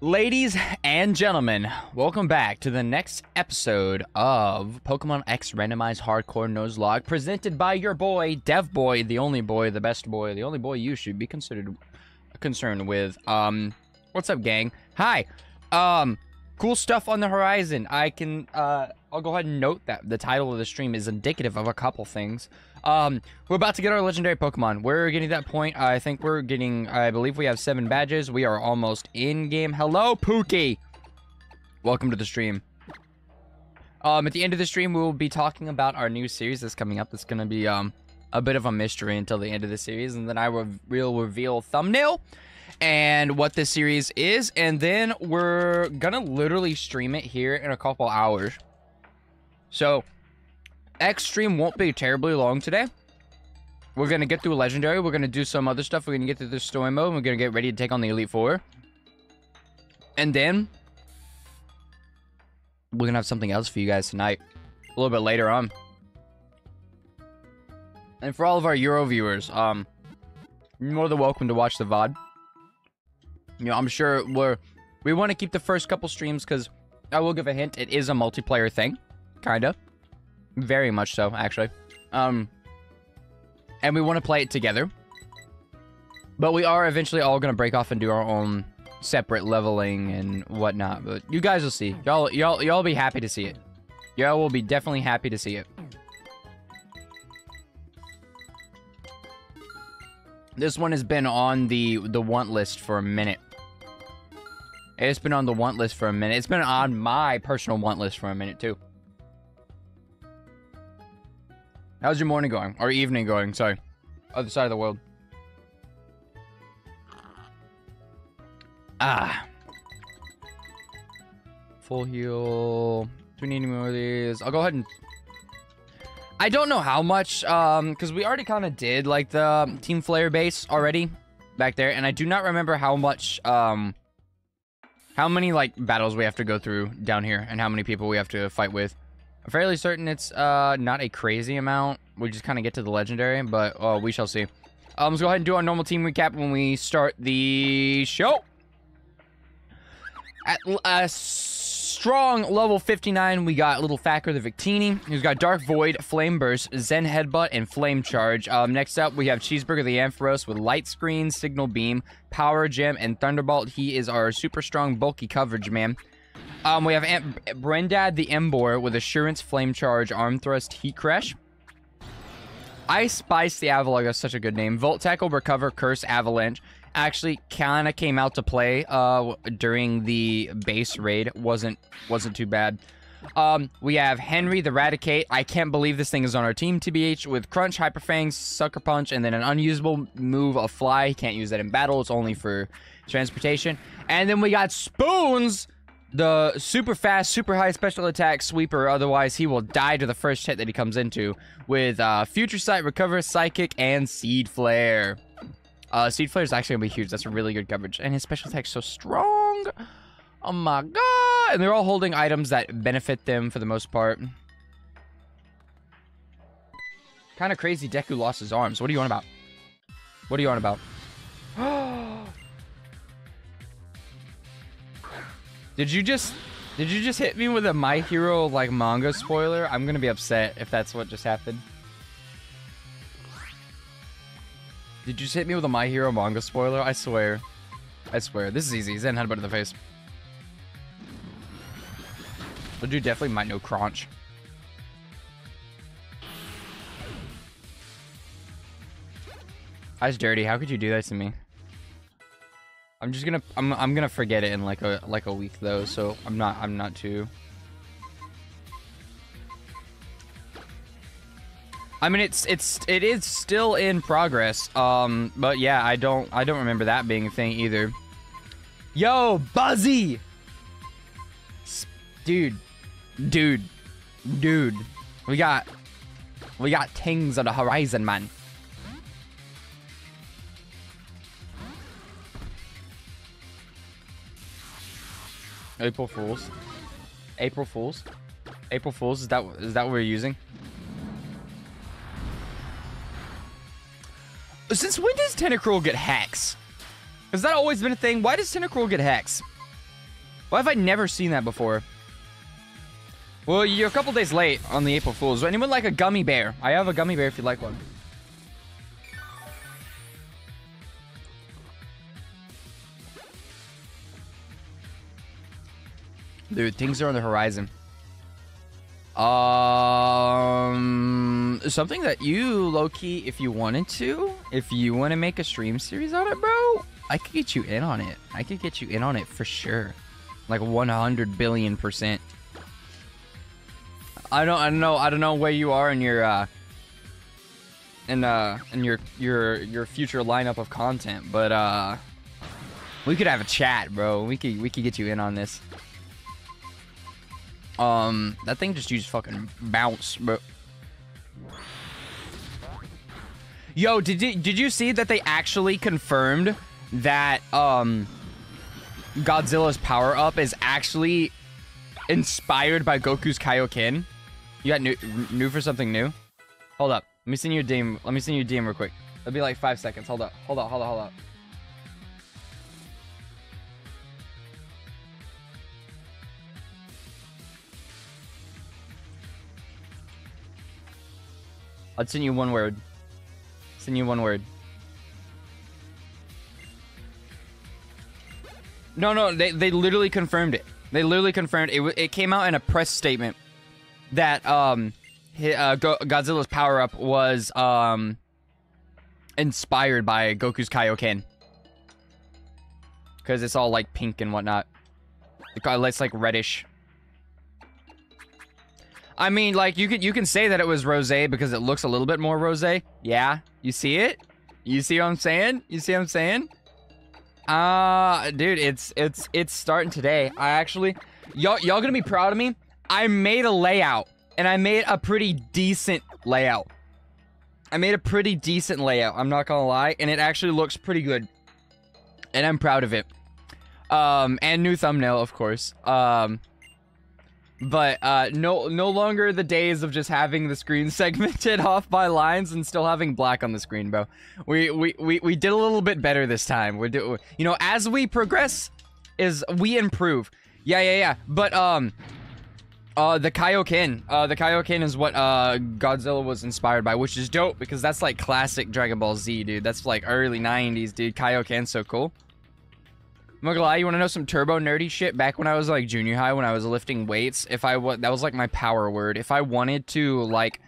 Ladies and gentlemen, welcome back to the next episode of Pokemon X Randomized Hardcore Nuzlocke, presented by your boy, DevBoi, the only boy, the best boy, the only boy you should be considered concerned with. Um, what's up, gang? Hi. Um, cool stuff on the horizon. I can, uh, I'll go ahead and note that the title of the stream is indicative of a couple things. Um, we're about to get our legendary Pokemon. We're getting that point. I think we're getting, I believe we have seven badges. We are almost in game. Hello, Pookie. Welcome to the stream. Um, at the end of the stream, we will be talking about our new series that's coming up. It's going to be, um, a bit of a mystery until the end of the series. And then I will reveal thumbnail and what this series is. And then we're going to literally stream it here in a couple hours. So, X stream won't be terribly long today. We're going to get through Legendary. We're going to do some other stuff. We're going to get through the story mode. We're going to get ready to take on the Elite Four. And then... We're going to have something else for you guys tonight. A little bit later on. And for all of our Euro viewers, um... You're more than welcome to watch the VOD. You know, I'm sure we're... We want to keep the first couple streams because... I will give a hint. It is a multiplayer thing. Kind of. Very much so, actually. Um, and we want to play it together. But we are eventually all going to break off and do our own separate leveling and whatnot. But you guys will see. Y'all, y'all, y'all be happy to see it. Y'all will be definitely happy to see it. This one has been on the the want list for a minute. It's been on the want list for a minute. It's been on my personal want list for a minute too. How's your morning going? Or evening going? Sorry. Other side of the world. Ah. Full heal. Do we need any more of these? I'll go ahead and... I don't know how much, um, because we already kind of did, like, the Team Flare base already back there, and I do not remember how much, um, how many, like, battles we have to go through down here, and how many people we have to fight with. I'm fairly certain it's uh, not a crazy amount. We just kind of get to the legendary, but uh, we shall see. Um, let's go ahead and do our normal team recap when we start the show. At a strong level 59, we got Little Facker the Victini. He's got Dark Void, Flame Burst, Zen Headbutt, and Flame Charge. Um, next up, we have Cheeseburger the Ampharos with Light Screen, Signal Beam, Power Gem, and Thunderbolt. He is our super strong, bulky coverage man. Um, we have Aunt Brendad the Emboar with Assurance, Flame Charge, Arm Thrust, Heat Crash. Ice Spice the Avalugg is such a good name. Volt Tackle, Recover, Curse, Avalanche. Actually, kind of came out to play uh, during the base raid. wasn't wasn't too bad. Um, we have Henry the Raticate. I can't believe this thing is on our team, TBH, with Crunch, Hyper Fangs, Sucker Punch, and then an unusable move of Fly. Can't use that in battle. It's only for transportation. And then we got Spoons the super fast, super high special attack sweeper, otherwise he will die to the first hit that he comes into, with uh, Future Sight, Recover, Psychic, and Seed Flare. Uh, Seed Flare is actually going to be huge. That's a really good coverage. And his special attack's so strong. Oh my god. And they're all holding items that benefit them for the most part. Kind of crazy Deku lost his arms. What are you on about? What are you on about? Did you just did you just hit me with a My Hero like manga spoiler? I'm gonna be upset if that's what just happened. Did you just hit me with a My Hero manga spoiler? I swear. I swear. This is easy. Zen headbutt in the face. The dude definitely might know Crunch. Eyes dirty. How could you do that to me? I'm just gonna I'm I'm gonna forget it in like a like a week though, so I'm not I'm not too. I mean it's it's it is still in progress. Um but yeah, I don't I don't remember that being a thing either. Yo, Buzzy. Dude. Dude. Dude. We got we got things on the horizon, man. April Fools. April Fools. April Fools. Is that is that what we're using? Since when does Tentacruel get Hex? Has that always been a thing? Why does Tentacruel get Hex? Why have I never seen that before? Well, you're a couple days late on the April Fools. Anyone like a gummy bear? I have a gummy bear if you'd like one. Dude, things are on the horizon. Um, something that you, low-key, if you wanted to, if you want to make a stream series on it, bro, I could get you in on it. I could get you in on it for sure. Like 100 billion percent. I don't, I don't know, I don't know where you are in your, uh, in, uh, in your, your, your future lineup of content, but, uh, we could have a chat, bro. We could, we could get you in on this. Um, that thing just used fucking bounce, bro. Yo, did you did you see that they actually confirmed that um Godzilla's power up is actually inspired by Goku's Kaioken? You got new new for something new? Hold up. Let me send you a DM. Let me send you a DM real quick. It'll be like five seconds. Hold up. Hold up. Hold up. Hold up. I'll send you one word. Send you one word. No, no, they, they literally confirmed it. They literally confirmed it. It came out in a press statement that um, uh, Godzilla's power up was um, inspired by Goku's Kaioken. Because it's all like pink and whatnot. It's like reddish. I mean, like you could you can say that it was rosé because it looks a little bit more rosé. Yeah, you see it? You see what I'm saying? You see what I'm saying? Uh, dude, it's it's it's starting today. I actually y'all y'all gonna be proud of me. I made a layout and I made a pretty decent layout. I made a pretty decent layout. I'm not gonna lie, and it actually looks pretty good, and I'm proud of it. Um, and new thumbnail, of course. Um, but uh, no, no longer the days of just having the screen segmented off by lines and still having black on the screen, bro. We we we, we did a little bit better this time. We're do, you know, as we progress, is we improve. Yeah, yeah, yeah. But um, uh, the Kaioken, uh, the Kaioken is what uh Godzilla was inspired by, which is dope because that's like classic Dragon Ball Z, dude. That's like early '90s, dude. Kaioken's so cool. I'm not gonna lie, you wanna know some turbo nerdy shit? Back when I was like junior high, when I was lifting weights, if I was, that was like my power word. If I wanted to like,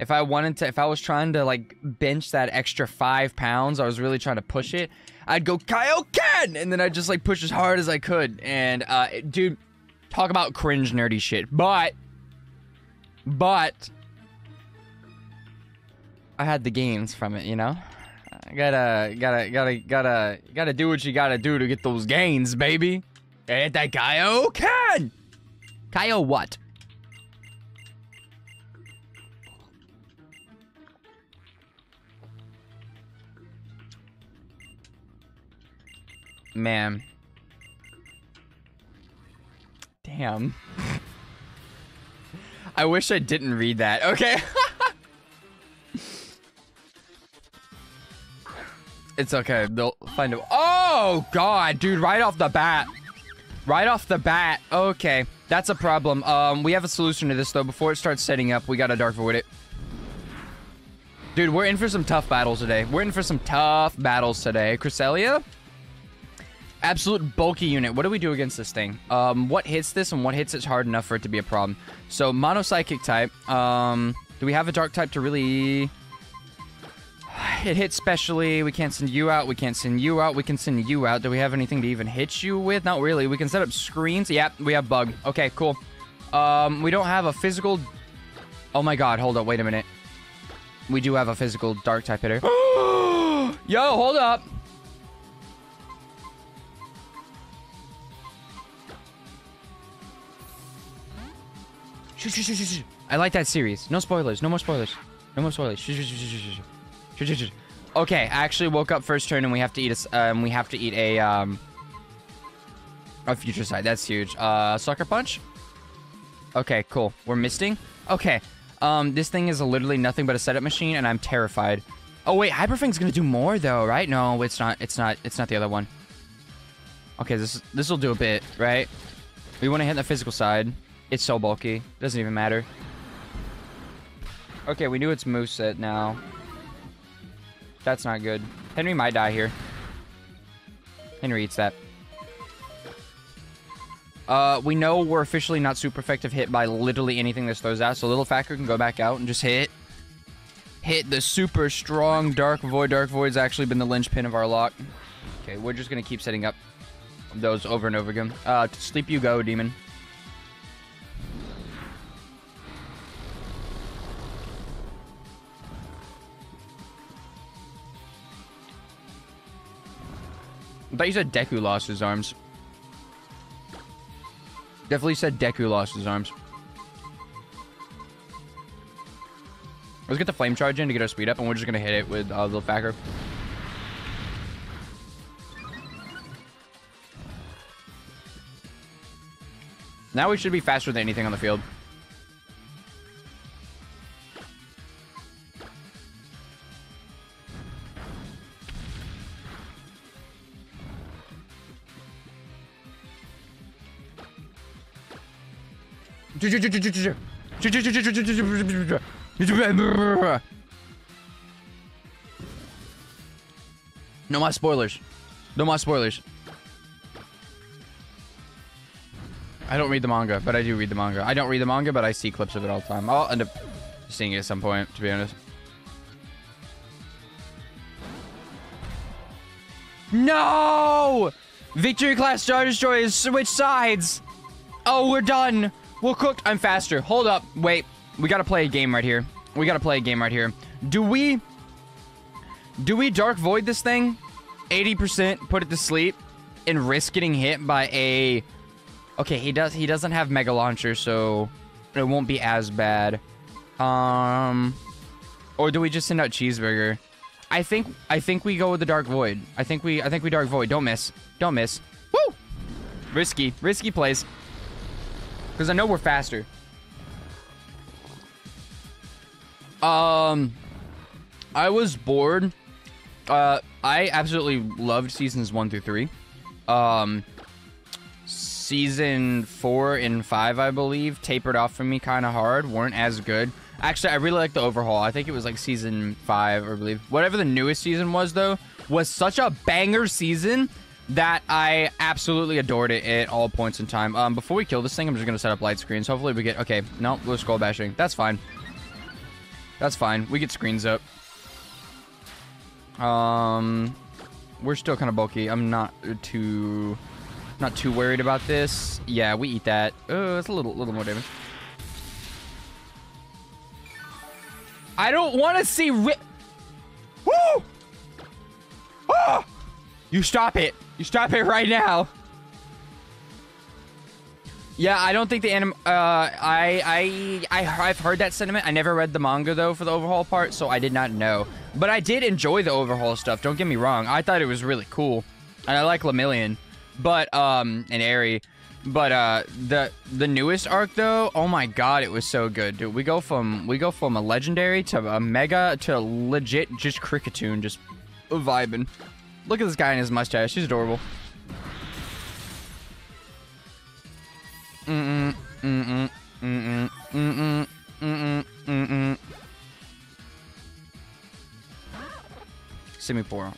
if I wanted to, if I was trying to like bench that extra five pounds, I was really trying to push it, I'd go Kaioken! And then I'd just like push as hard as I could. And uh, dude, talk about cringe nerdy shit. But, but, I had the gains from it, you know? Gotta, gotta, gotta, gotta, gotta do what you gotta do to get those gains, baby. Get that Kaioken! Kaio what? Man. Damn. I wish I didn't read that. Okay. It's okay. They'll find it. Oh, God, dude. Right off the bat. Right off the bat. Okay. That's a problem. Um, we have a solution to this, though. Before it starts setting up, we gotta Dark Void it. Dude, we're in for some tough battles today. We're in for some tough battles today. Cresselia? Absolute bulky unit. What do we do against this thing? Um, what hits this and what hits it hard enough for it to be a problem? So, Mono Psychic type. Um, do we have a Dark type to really... It hits specially. We can't send you out. We can't send you out. We can send you out. Do we have anything to even hit you with? Not really. We can set up screens. Yep, we have bug. Okay, cool. Um, we don't have a physical... Oh my god, hold up. Wait a minute. We do have a physical dark type hitter. Yo, hold up. I like that series. No spoilers. No more spoilers. No more spoilers. Okay, I actually woke up first turn and we have to eat a, um, we have to eat a, um, a future sight. That's huge. Uh, sucker punch? Okay, cool. We're misting? Okay. Um, this thing is literally nothing but a setup machine and I'm terrified. Oh, wait, Hyperfang's gonna do more though, right? No, it's not, it's not, it's not the other one. Okay, this this will do a bit, right? We want to hit the physical side. It's so bulky. Doesn't even matter. Okay, we knew it's moveset now. That's not good. Henry might die here. Henry eats that. Uh, we know we're officially not super effective hit by literally anything this throws out, so Little Facker can go back out and just hit. Hit the super strong Dark Void. Dark Void's actually been the linchpin of our lock. Okay, we're just gonna keep setting up those over and over again. Uh, to sleep you go, Demon. I thought you said Deku lost his arms. Definitely said Deku lost his arms. Let's get the flame charge in to get our speed up, and we're just gonna hit it with uh, the Facker. Now we should be faster than anything on the field. No more spoilers. No more spoilers. I don't read the manga, but I do read the manga. I don't read the manga, but I see clips of it all the time. I'll end up seeing it at some point, to be honest. No! Victory class Star Destroyers switch sides! Oh, we're done! We're cooked. I'm faster. Hold up. Wait. We gotta play a game right here. We gotta play a game right here. Do we... Do we Dark Void this thing? 80% put it to sleep and risk getting hit by a... Okay, he does. He doesn't have Mega Launcher, so it won't be as bad. Um... Or do we just send out Cheeseburger? I think I think we go with the Dark Void. I think we I think we Dark Void. Don't miss. Don't miss. Woo! Risky. Risky plays. Because I know we're faster. Um, I was bored. Uh, I absolutely loved seasons one through three. Um, season four and five, I believe, tapered off for me kind of hard. weren't as good. Actually, I really like the overhaul. I think it was like season five, I believe. Whatever the newest season was, though, was such a banger season that I absolutely adored it at all points in time. Um, before we kill this thing, I'm just going to set up light screens. Hopefully we get... Okay, no, we're skull bashing. That's fine. That's fine. We get screens up. Um, we're still kind of bulky. I'm not too... Not too worried about this. Yeah, we eat that. Oh, it's a little, little more damage. I don't want to see. Woo! Ah! You stop it. You stop it right now. Yeah, I don't think the anim. Uh, I I I I've heard that sentiment. I never read the manga though for the overhaul part, so I did not know. But I did enjoy the overhaul stuff. Don't get me wrong. I thought it was really cool, and I like Lemillion, but um, and Eri. But uh, the the newest arc though, oh my god, it was so good, dude. We go from we go from a legendary to a mega to legit just Kricketune, just vibing. Look at this guy and his mustache. He's adorable. Mm-mm, mm-mm.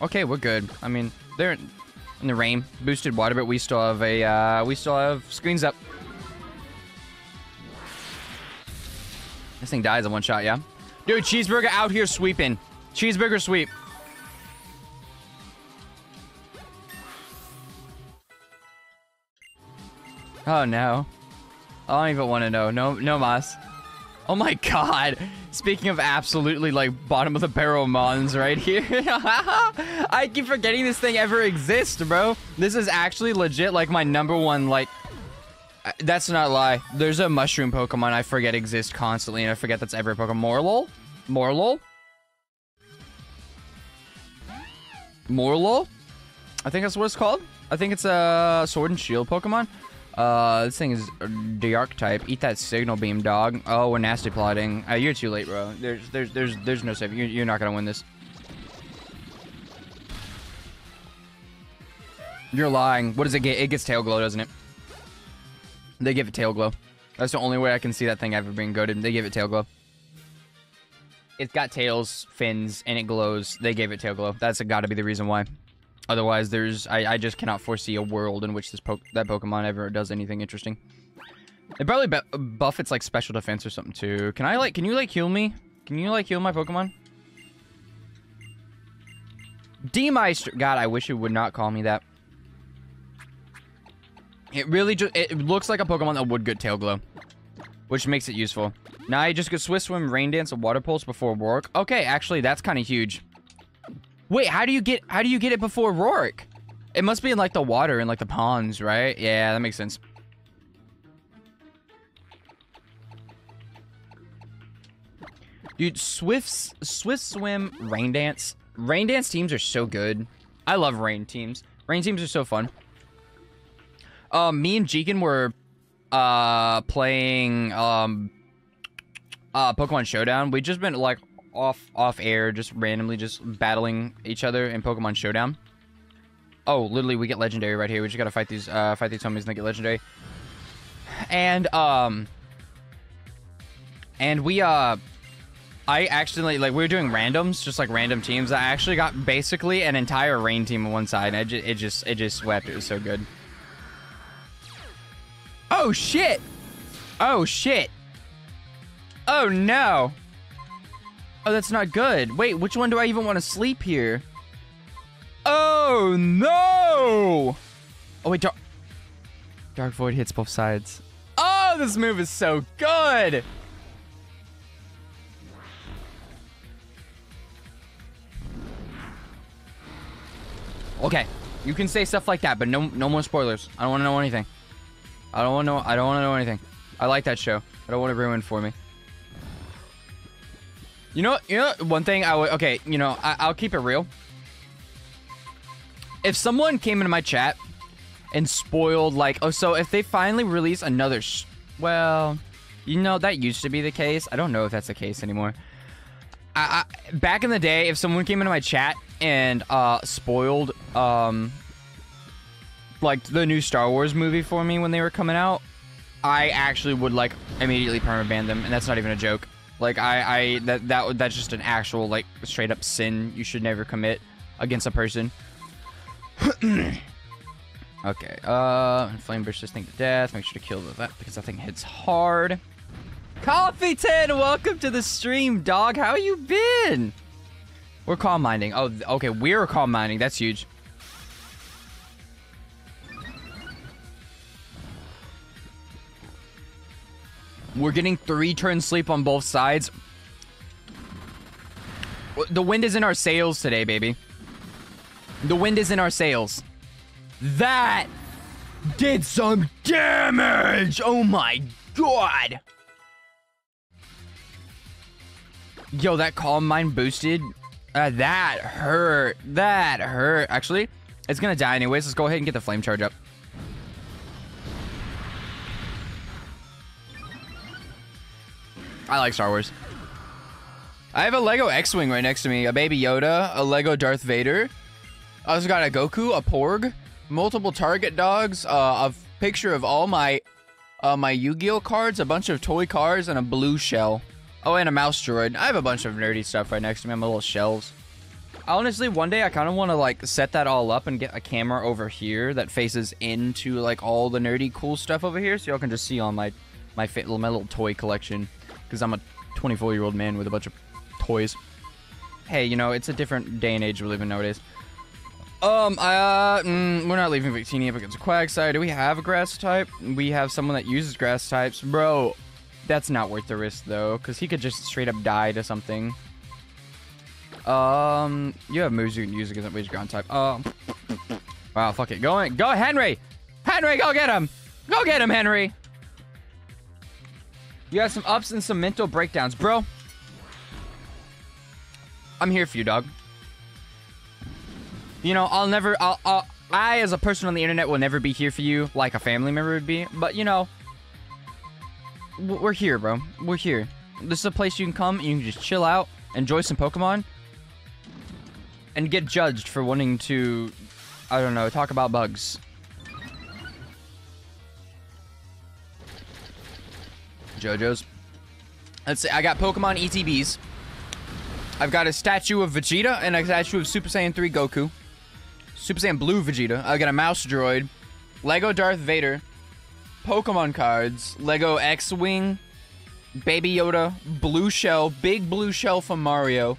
Okay, we're good. I mean, they're in the rain. Boosted water, but we still have a, uh, we still have screens up. This thing dies in one shot, yeah? Dude, Cheeseburger out here sweeping. Cheeseburger sweep. Oh no. I don't even want to know. No, no mas. Oh my god. Speaking of absolutely like bottom of the barrel mons right here. I keep forgetting this thing ever exists, bro. This is actually legit like my number one like uh, that's not a lie. There's a mushroom Pokemon I forget exists constantly, and I forget that's every Pokemon. Morelull? Morelull? Morelull? I think that's what it's called. I think it's a Sword and Shield Pokemon. Uh, this thing is the archetype. Eat that signal beam, dog. Oh, we're nasty plotting. Uh, you're too late, bro. There's, there's, there's, there's no save. You're, you're not gonna win this. You're lying. What does it get? It gets tail glow, doesn't it? They give it tail glow. That's the only way I can see that thing ever being goaded. They give it tail glow. It's got tails, fins, and it glows. They gave it tail glow. That's got to be the reason why. Otherwise, there's I, I just cannot foresee a world in which this po that Pokemon ever does anything interesting. It probably buff its like special defense or something too. Can I like? Can you like heal me? Can you like heal my Pokemon? Demeister. God, I wish it would not call me that. It really just it looks like a Pokemon that would get Tail Glow, which makes it useful. Now I just go Swift Swim, Rain Dance, and Water Pulse before work. Okay, actually that's kind of huge. Wait, how do you get how do you get it before Rorik? It must be in like the water in like the ponds, right? Yeah, that makes sense. Dude, Swift's Swift Swim, Rain Dance. Rain Dance teams are so good. I love rain teams. Rain teams are so fun. Um, me and Jeekin were uh playing um uh Pokemon Showdown. We just been like off off air, just randomly just battling each other in Pokemon Showdown. Oh, literally, we get legendary right here. We just gotta fight these uh fight these homies and they get legendary. And um, and we uh. I accidentally, like, we were doing randoms, just like random teams. I actually got basically an entire rain team on one side, and it just, it just, it just swept. It was so good. Oh, shit! Oh, shit! Oh, no! Oh, that's not good. Wait, which one do I even want to sleep here? Oh, no! Oh, wait, Dark... Dark Void hits both sides. Oh, this move is so good! Okay, you can say stuff like that, but no, no more spoilers. I don't want to know anything. I don't want to know. I don't want to know anything. I like that show. I don't want to ruin for me. You know, you know, one thing I would. Okay, you know, I, I'll keep it real. If someone came into my chat and spoiled, like, oh, so if they finally release another, well, you know, that used to be the case. I don't know if that's the case anymore. I, I, back in the day, if someone came into my chat and uh, spoiled um, like the new Star Wars movie for me when they were coming out, I actually would like immediately permaban them, and that's not even a joke. Like I, I that that that's just an actual like straight up sin you should never commit against a person. okay, uh, flame burst this thing to death. Make sure to kill that because that thing hits hard. Coffee Tin, welcome to the stream, dog. How you been? We're calm minding. Oh, okay, we're calm minding. That's huge. We're getting three turn sleep on both sides. The wind is in our sails today, baby. The wind is in our sails. That did some damage! Oh my god! Yo, that calm mind boosted. Uh, that hurt. That hurt. Actually, it's gonna die anyways. Let's go ahead and get the flame charge up. I like Star Wars. I have a Lego X-Wing right next to me. A Baby Yoda, a Lego Darth Vader. I also got a Goku, a Porg, multiple Target dogs, uh, a picture of all my uh, my Yu-Gi-Oh cards, a bunch of toy cars, and a blue shell. Oh, and a mouse droid. I have a bunch of nerdy stuff right next to me on my little shelves. Honestly, one day I kind of want to like set that all up and get a camera over here that faces into like all the nerdy cool stuff over here, so y'all can just see all my my my little toy collection because I'm a 24 year old man with a bunch of toys. Hey, you know, it's a different day and age we live in nowadays. Um, uh, mm, we're not leaving Victini up against a Quagsire. Do we have a grass type? We have someone that uses grass types. Bro, that's not worth the risk, though, because he could just straight up die to something. Um, you have moves you can use against a ground type. Um, wow, fuck it. Go, in, go, Henry! Henry, go get him! Go get him, Henry! You have some ups and some mental breakdowns, bro. I'm here for you, dog. You know, I'll never, I'll, I'll, I, as a person on the internet, will never be here for you like a family member would be. But, you know, we're here, bro. We're here. This is a place you can come and you can just chill out, enjoy some Pokemon, and get judged for wanting to, I don't know, talk about bugs. JoJo's. Let's see. I got Pokemon ETBs. I've got a statue of Vegeta and a statue of Super Saiyan 3 Goku. Super Saiyan Blue Vegeta. I got a mouse droid. Lego Darth Vader. Pokemon cards. Lego X-Wing. Baby Yoda. Blue Shell. Big Blue Shell from Mario.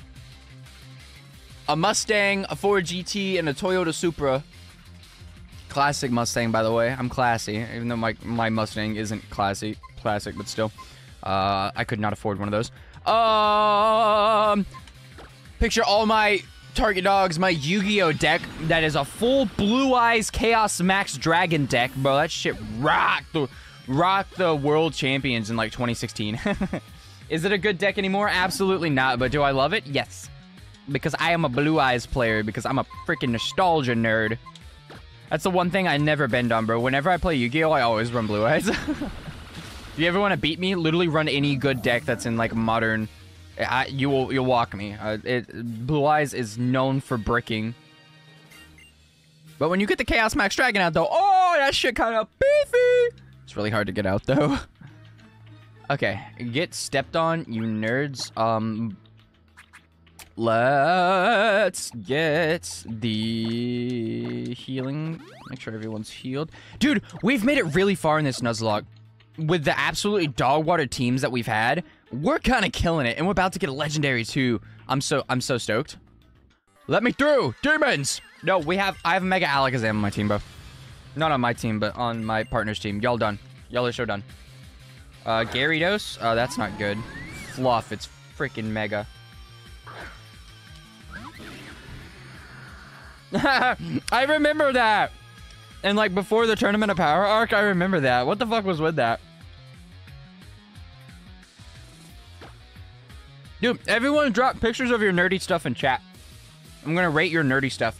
A Mustang, a Ford GT, and a Toyota Supra. Classic Mustang, by the way. I'm classy, even though my, my Mustang isn't classy, classic, but still. Uh, I could not afford one of those. Um, picture all my target dogs, my Yu-Gi-Oh deck that is a full Blue Eyes Chaos Max Dragon deck, bro. That shit rocked the rocked the world champions in like 2016. is it a good deck anymore? Absolutely not. But do I love it? Yes, because I am a Blue Eyes player. Because I'm a freaking nostalgia nerd. That's the one thing I never bend on, bro. Whenever I play Yu-Gi-Oh, I always run Blue Eyes. if you ever want to beat me, literally run any good deck that's in like modern. I, you will you'll walk me. Uh, it, Blue Eyes is known for bricking. But when you get the Chaos Max Dragon out, though, oh, that shit kind of beefy. It's really hard to get out, though. okay, get stepped on, you nerds. Um, let's get the healing. Make sure everyone's healed. Dude, we've made it really far in this Nuzlocke. With the absolutely dog water teams that we've had, we're kind of killing it, and we're about to get a legendary too. I'm so I'm so stoked. Let me through, demons. No, we have I have Mega Alakazam on my team, bro. Not on my team, but on my partner's team. Y'all done. Y'all are so done. Uh, Gyarados. Oh, that's not good. Fluff. It's freaking mega. I remember that. And like before the Tournament of Power arc, I remember that. What the fuck was with that? Dude, everyone drop pictures of your nerdy stuff in chat. I'm gonna rate your nerdy stuff.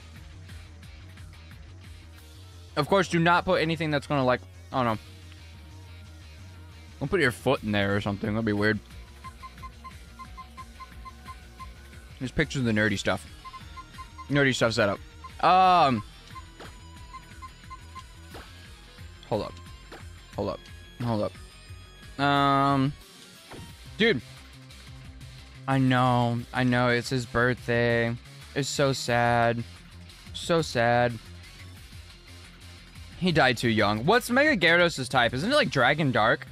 Of course, do not put anything that's gonna like, I don't know. Don't put your foot in there or something. That'd be weird. There's pictures of the nerdy stuff. Nerdy stuff set up. Um. Hold up. Hold up. Hold up. Um. Dude. I know. I know. It's his birthday. It's so sad. So sad. He died too young. What's Mega Gyarados' type? Isn't it like Dragon Dark?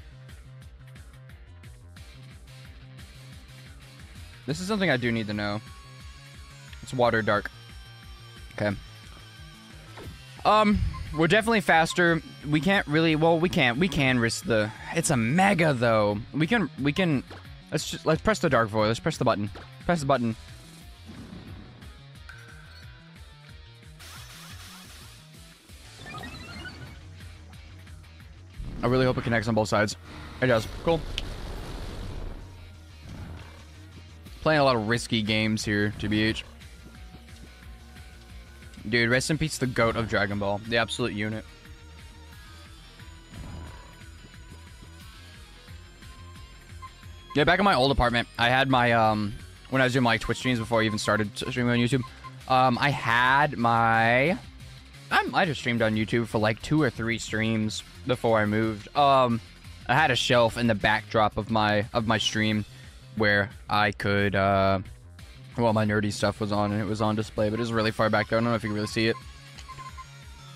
This is something I do need to know. It's Water Dark. Okay. Um, we're definitely faster. We can't really. Well, we can't. We can risk the. It's a mega though. We can. We can. Let's just let's press the dark void. Let's press the button. Press the button. I really hope it connects on both sides. It does. Cool. Playing a lot of risky games here, TBH. Dude, rest in peace the GOAT of Dragon Ball. The absolute unit. Yeah, back in my old apartment, I had my, um, when I was doing my Twitch streams before I even started streaming on YouTube, um, I had my, I might have streamed on YouTube for like two or three streams before I moved. Um, I had a shelf in the backdrop of my, of my stream where I could, uh, well, my nerdy stuff was on and it was on display, but it was really far back there. I don't know if you can really see it.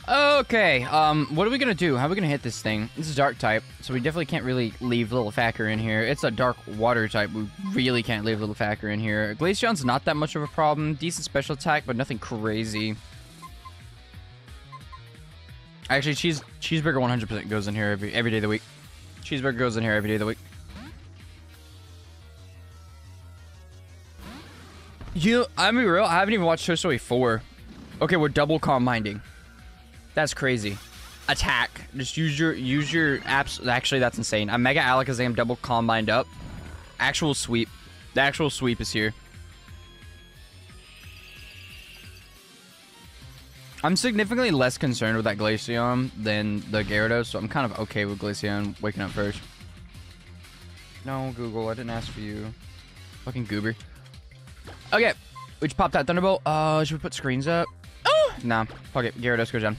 Okay, um, what are we gonna do? How are we gonna hit this thing? This is dark type, so we definitely can't really leave Little Facker in here. It's a dark water type. We really can't leave Little Facker in here. Glaceon's not that much of a problem. Decent special attack, but nothing crazy. Actually, cheese cheeseburger 100% goes in here every every day of the week. Cheeseburger goes in here every day of the week. You, I'm be real. I haven't even watched Toy Story 4. Okay, we're double calm minding. That's crazy. Attack. Just use your use your apps. Actually, that's insane. I'm Mega Alakazam double calm minded up. Actual sweep. The actual sweep is here. I'm significantly less concerned with that Glaceon than the Gyarados, so I'm kind of okay with Glaceon waking up first. No, Google, I didn't ask for you. Fucking goober. Okay, we just popped that Thunderbolt. Uh, should we put screens up? Oh! Nah, fuck it. Gyarados goes down.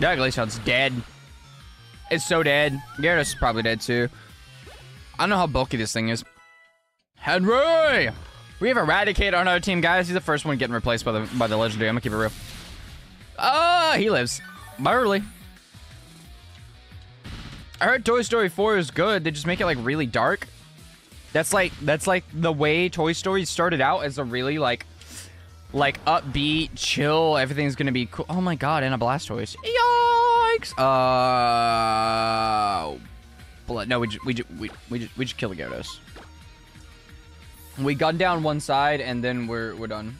Yeah, Glaceon's dead. It's so dead. Gyarados is probably dead too. I don't know how bulky this thing is. Henry! We have Eradicate on our team, guys. He's the first one getting replaced by the by the legendary. I'm gonna keep it real. Ah, he lives. Barely. I heard Toy Story 4 is good. They just make it like really dark. That's like that's like the way Toy Story started out as a really like like upbeat, chill. Everything's gonna be cool. Oh my god, and a Blastoise. Yikes! Uh, blood. No, we just, we just, we we just, we just kill the Gyarados. We gun down one side and then we're we're done.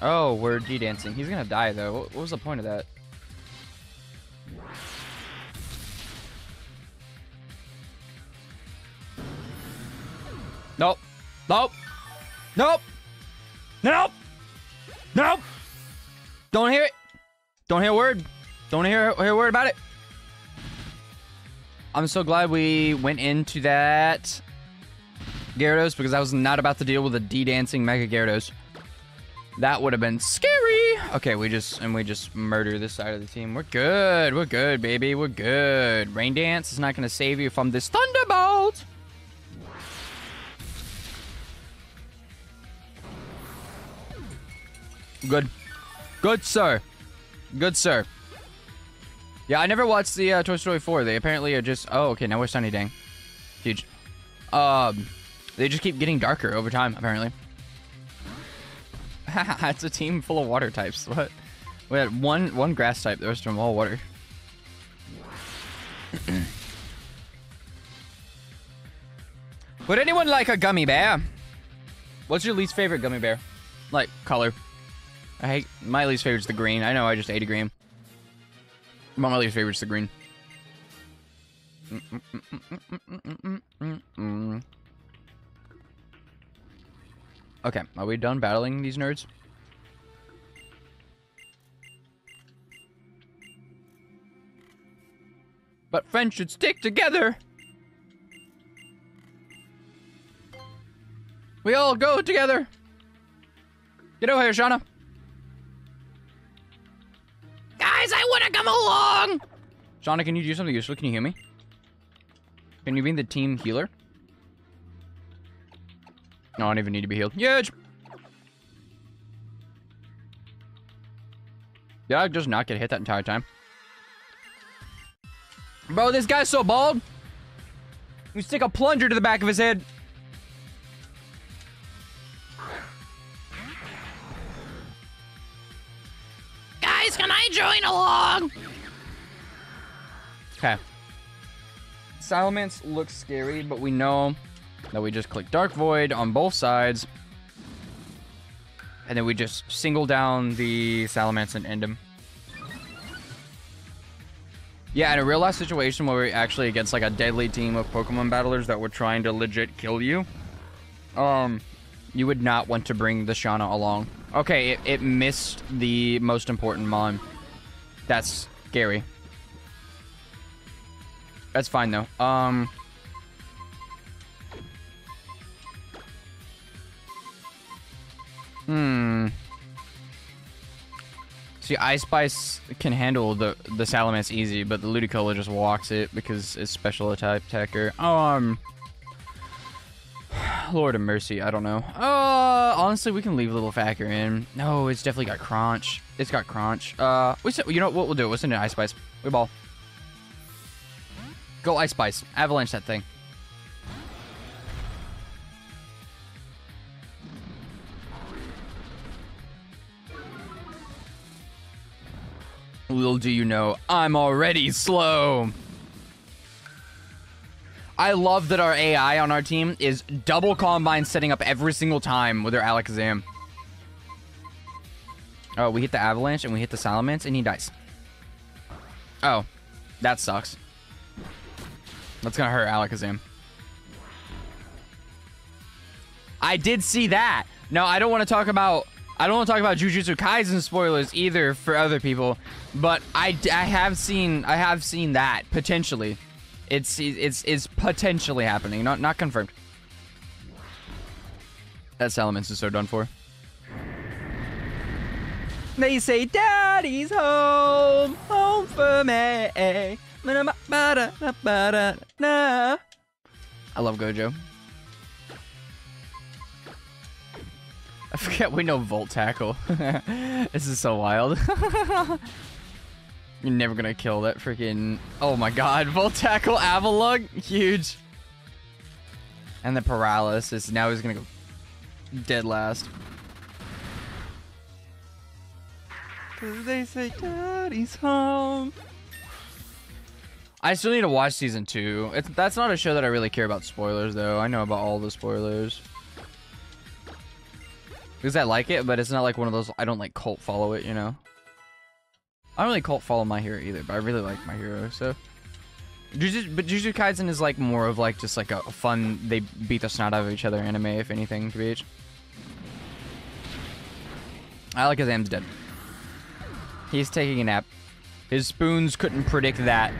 Oh, we're D-dancing. He's gonna die, though. What, was the point of that? Nope. Nope. Nope. Nope. Nope. Don't hear it. Don't hear a word. Don't hear, hear a word about it. I'm so glad we went into that Gyarados because I was not about to deal with a D-dancing Mega Gyarados. That would have been scary. Okay, we just and we just murder this side of the team. We're good. We're good, baby. We're good. Rain Dance is not going to save you from this Thunderbolt. Good. Good, sir. Good, sir. Yeah, I never watched the uh, Toy Story 4. They apparently are just... Oh, okay, now we're Sunny Dang. Huge. Um, they just keep getting darker over time, apparently. it's a team full of water types. What? We had one one grass type. The rest of them all water. Would anyone like a gummy bear? What's your least favorite gummy bear? Like color. I hate my least favorite is the green. I know I just ate a green. My least favorite is the green. Okay, are we done battling these nerds? But friends should stick together. We all go together. Get over here, Shauna. Guys, I want to come along. Shauna, can you do something useful? Can you hear me? Can you be the team healer? No, I don't even need to be healed. Huge! Did I just not get hit that entire time? Bro, this guy's so bald. You stick a plunger to the back of his head. Guys, can I join along? Okay. Salamence looks scary, but we know that we just click Dark Void on both sides. And then we just single down the Salamence and end him. Yeah, in a real life situation where we're actually against like a deadly team of Pokemon battlers that were trying to legit kill you, um, you would not want to bring the Shauna along. Okay, it, it missed the most important mon. That's scary. That's fine though. Um, Hmm. See, Ice Spice can handle the the Salamence easy, but the Ludicolo just walks it because it's special attack attacker. Um. Lord of Mercy, I don't know. Uh, honestly, we can leave Little Facker in. No, it's definitely got Crunch. It's got Crunch. Uh, we said, you know what we'll do? We'll send in Ice Spice. We ball. Go Ice Spice. Avalanche that thing. Little do you know, I'm already slow. I love that our AI on our team is double calm mind setting up every single time with their Alakazam. Oh, we hit the Avalanche and we hit the Salamence and he dies. Oh, that sucks. That's gonna hurt Alakazam. I did see that. No, I don't want to talk about I don't want to talk about Jujutsu Kaisen spoilers either for other people, but I, I have seen I have seen that potentially. It's it's it's potentially happening, not not confirmed. That Salamence is so done for. They say daddy's home, home for me. I love Gojo. I forget we know Volt Tackle. this is so wild. You're never gonna kill that freaking... Oh my god, Volt Tackle Avalugg? Huge. And the Paralysis. Now he's gonna go dead last. Cause they say daddy's home. I still need to watch season two. It's, that's not a show that I really care about spoilers, though. I know about all the spoilers. Because I like it, but it's not like one of those, I don't like cult follow it, you know? I don't really cult follow My Hero either, but I really like My Hero, so... Jujutsu, but Jujutsu Kaisen is like more of like just like a fun, they beat the snot out of each other anime, if anything, to be I like his Am's dead. He's taking a nap. His spoons couldn't predict that.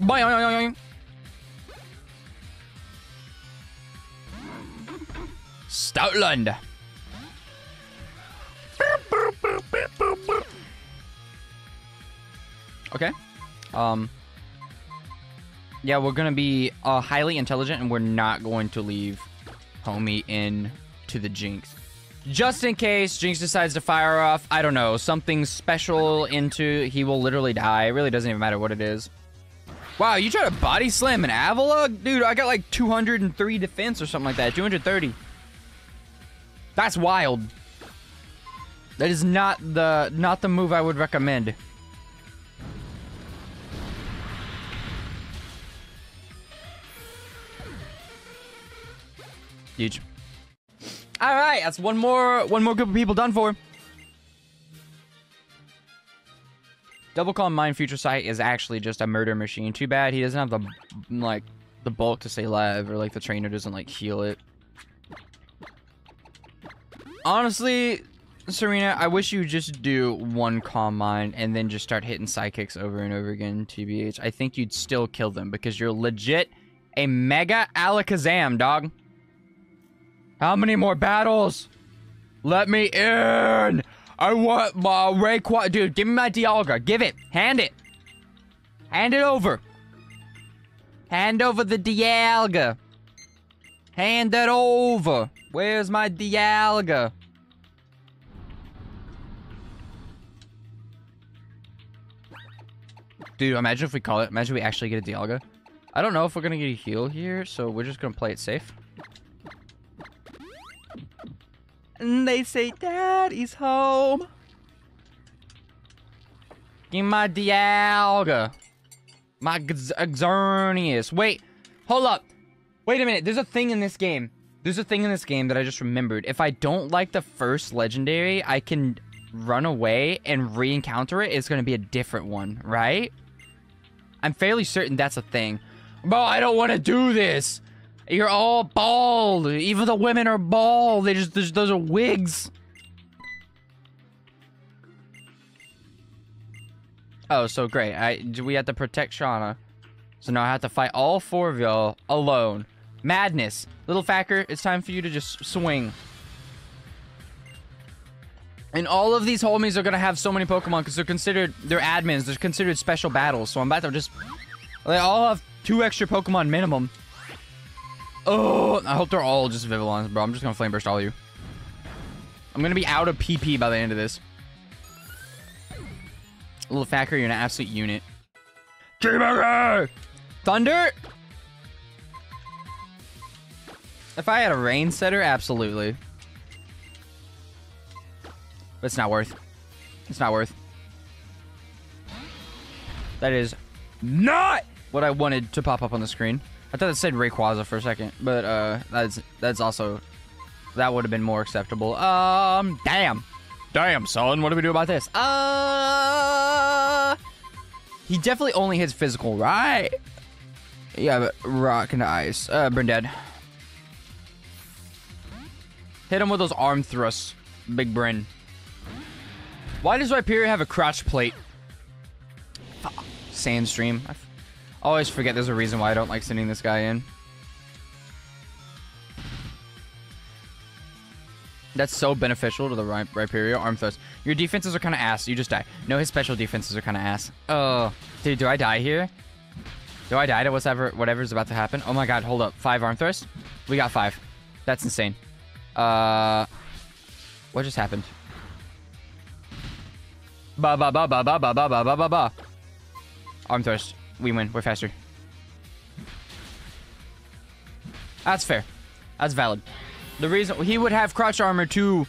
Boing. Stoutland. Okay. Um. Yeah, we're gonna be uh, highly intelligent, and we're not going to leave homie in to the Jynx. Just in case Jynx decides to fire off, I don't know, something special into he will literally die. It really doesn't even matter what it is. Wow, you try to body slam an Avalugg? Dude, I got like 203 defense or something like that. 230. That's wild. That is not the not the move I would recommend. Huge. All right, that's one more one more group of people done for. Double Calm Mind Future Sight is actually just a murder machine. Too bad he doesn't have the like the bulk to stay alive, or like the trainer doesn't like heal it. Honestly, Serena, I wish you just do one Calm Mind and then just start hitting Psychics over and over again, TBH. I think you'd still kill them because you're legit a mega Alakazam, dog. How many more battles? Let me in. I want my Rayquaza. Dude, give me my Dialga. Give it. Hand it. Hand it over. Hand over the Dialga. Hand it over. Where's my Dialga? Dude, imagine if we call it. Imagine we actually get a Dialga. I don't know if we're going to get a heal here, so we're just going to play it safe. And they say daddy's home. Give my Dialga. My Xerneas. Wait, hold up. Wait a minute. There's a thing in this game. There's a thing in this game that I just remembered. If I don't like the first legendary, I can run away and re-encounter it. It's going to be a different one, right? I'm fairly certain that's a thing. Bro, I don't want to do this. You're all bald. Even the women are bald. They just, those are wigs. Oh, so great. I we have to protect Shauna. So now I have to fight all four of y'all alone. Madness. Little Facker, it's time for you to just swing. And all of these homies are going to have so many Pokemon because they're considered, they're admins. They're considered special battles. So I'm about to just, they all have two extra Pokemon minimum. Oh, I hope they're all just Vivillons, bro. I'm just gonna Flame Burst all of you. I'm gonna be out of PP by the end of this. Little Facker, you're an absolute unit. Thunder? If I had a rain setter, absolutely. But it's not worth. It's not worth. That is not what I wanted to pop up on the screen. I thought it said Rayquaza for a second, but uh, that's that's also that would have been more acceptable. Um, damn, damn, son, what do we do about this? Uh, he definitely only hits physical, right? Yeah, but rock and ice. Uh, dead. Hit him with those arm thrusts, Big Bryn. Why does Rhyperior have a crotch plate? Sandstream. I always forget there's a reason why I don't like sending this guy in. That's so beneficial to the Ry- Rhyperior Arm Thrust. Your defenses are kind of ass. You just die. No, his special defenses are kind of ass. Oh, dude, do I die here? Do I die to whatever whatever's about to happen? Oh my god, hold up. Five arm thrust? We got five. That's insane. Uh, what just happened? Ba ba ba ba ba ba ba ba ba ba ba. Arm thrust. We win. We're faster. That's fair. That's valid. The reason he would have crotch armor to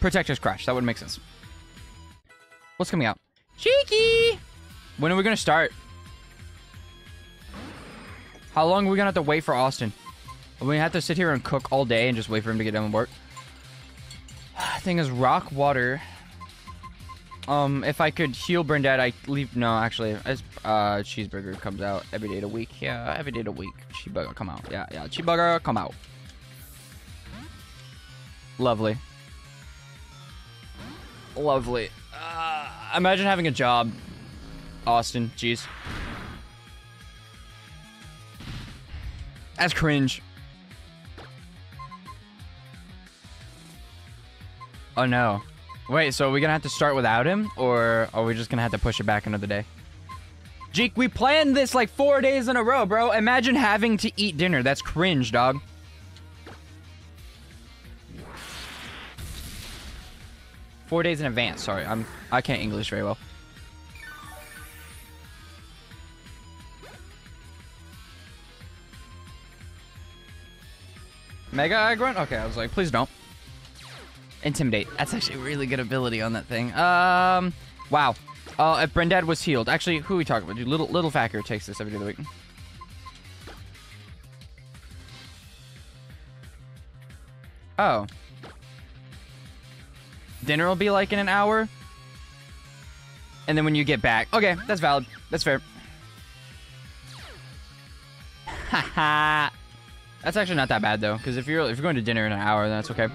protect his crotch. That would make sense. What's coming out? Cheeky! When are we gonna start? How long are we gonna have to wait for Austin? We have to sit here and cook all day and just wait for him to get done with work? Thing is, rock water. Um, if I could heal Brendad, I leave. No, actually, as uh, cheeseburger comes out every day of the week. Yeah, every day of the week. Cheeseburger come out. Yeah, yeah. Cheeseburger come out. Lovely. Lovely. Uh, imagine having a job, Austin. Jeez. That's cringe. Oh no. Wait, so are we gonna have to start without him? Or are we just gonna have to push it back another day? Jeek, we planned this like four days in a row, bro. Imagine having to eat dinner. That's cringe, dog. Four days in advance. Sorry, I'm I can't English very well. Mega Agrunt? Okay, I was like, please don't. Intimidate. That's actually a really good ability on that thing. Um, wow. Uh, if Brendad was healed. Actually, who are we talking about? Dude, little little Facker takes this every day of the week. Oh. Dinner will be like in an hour. And then when you get back. Okay, that's valid. That's fair. Haha. that's actually not that bad though, because if you're if you're going to dinner in an hour, then that's okay.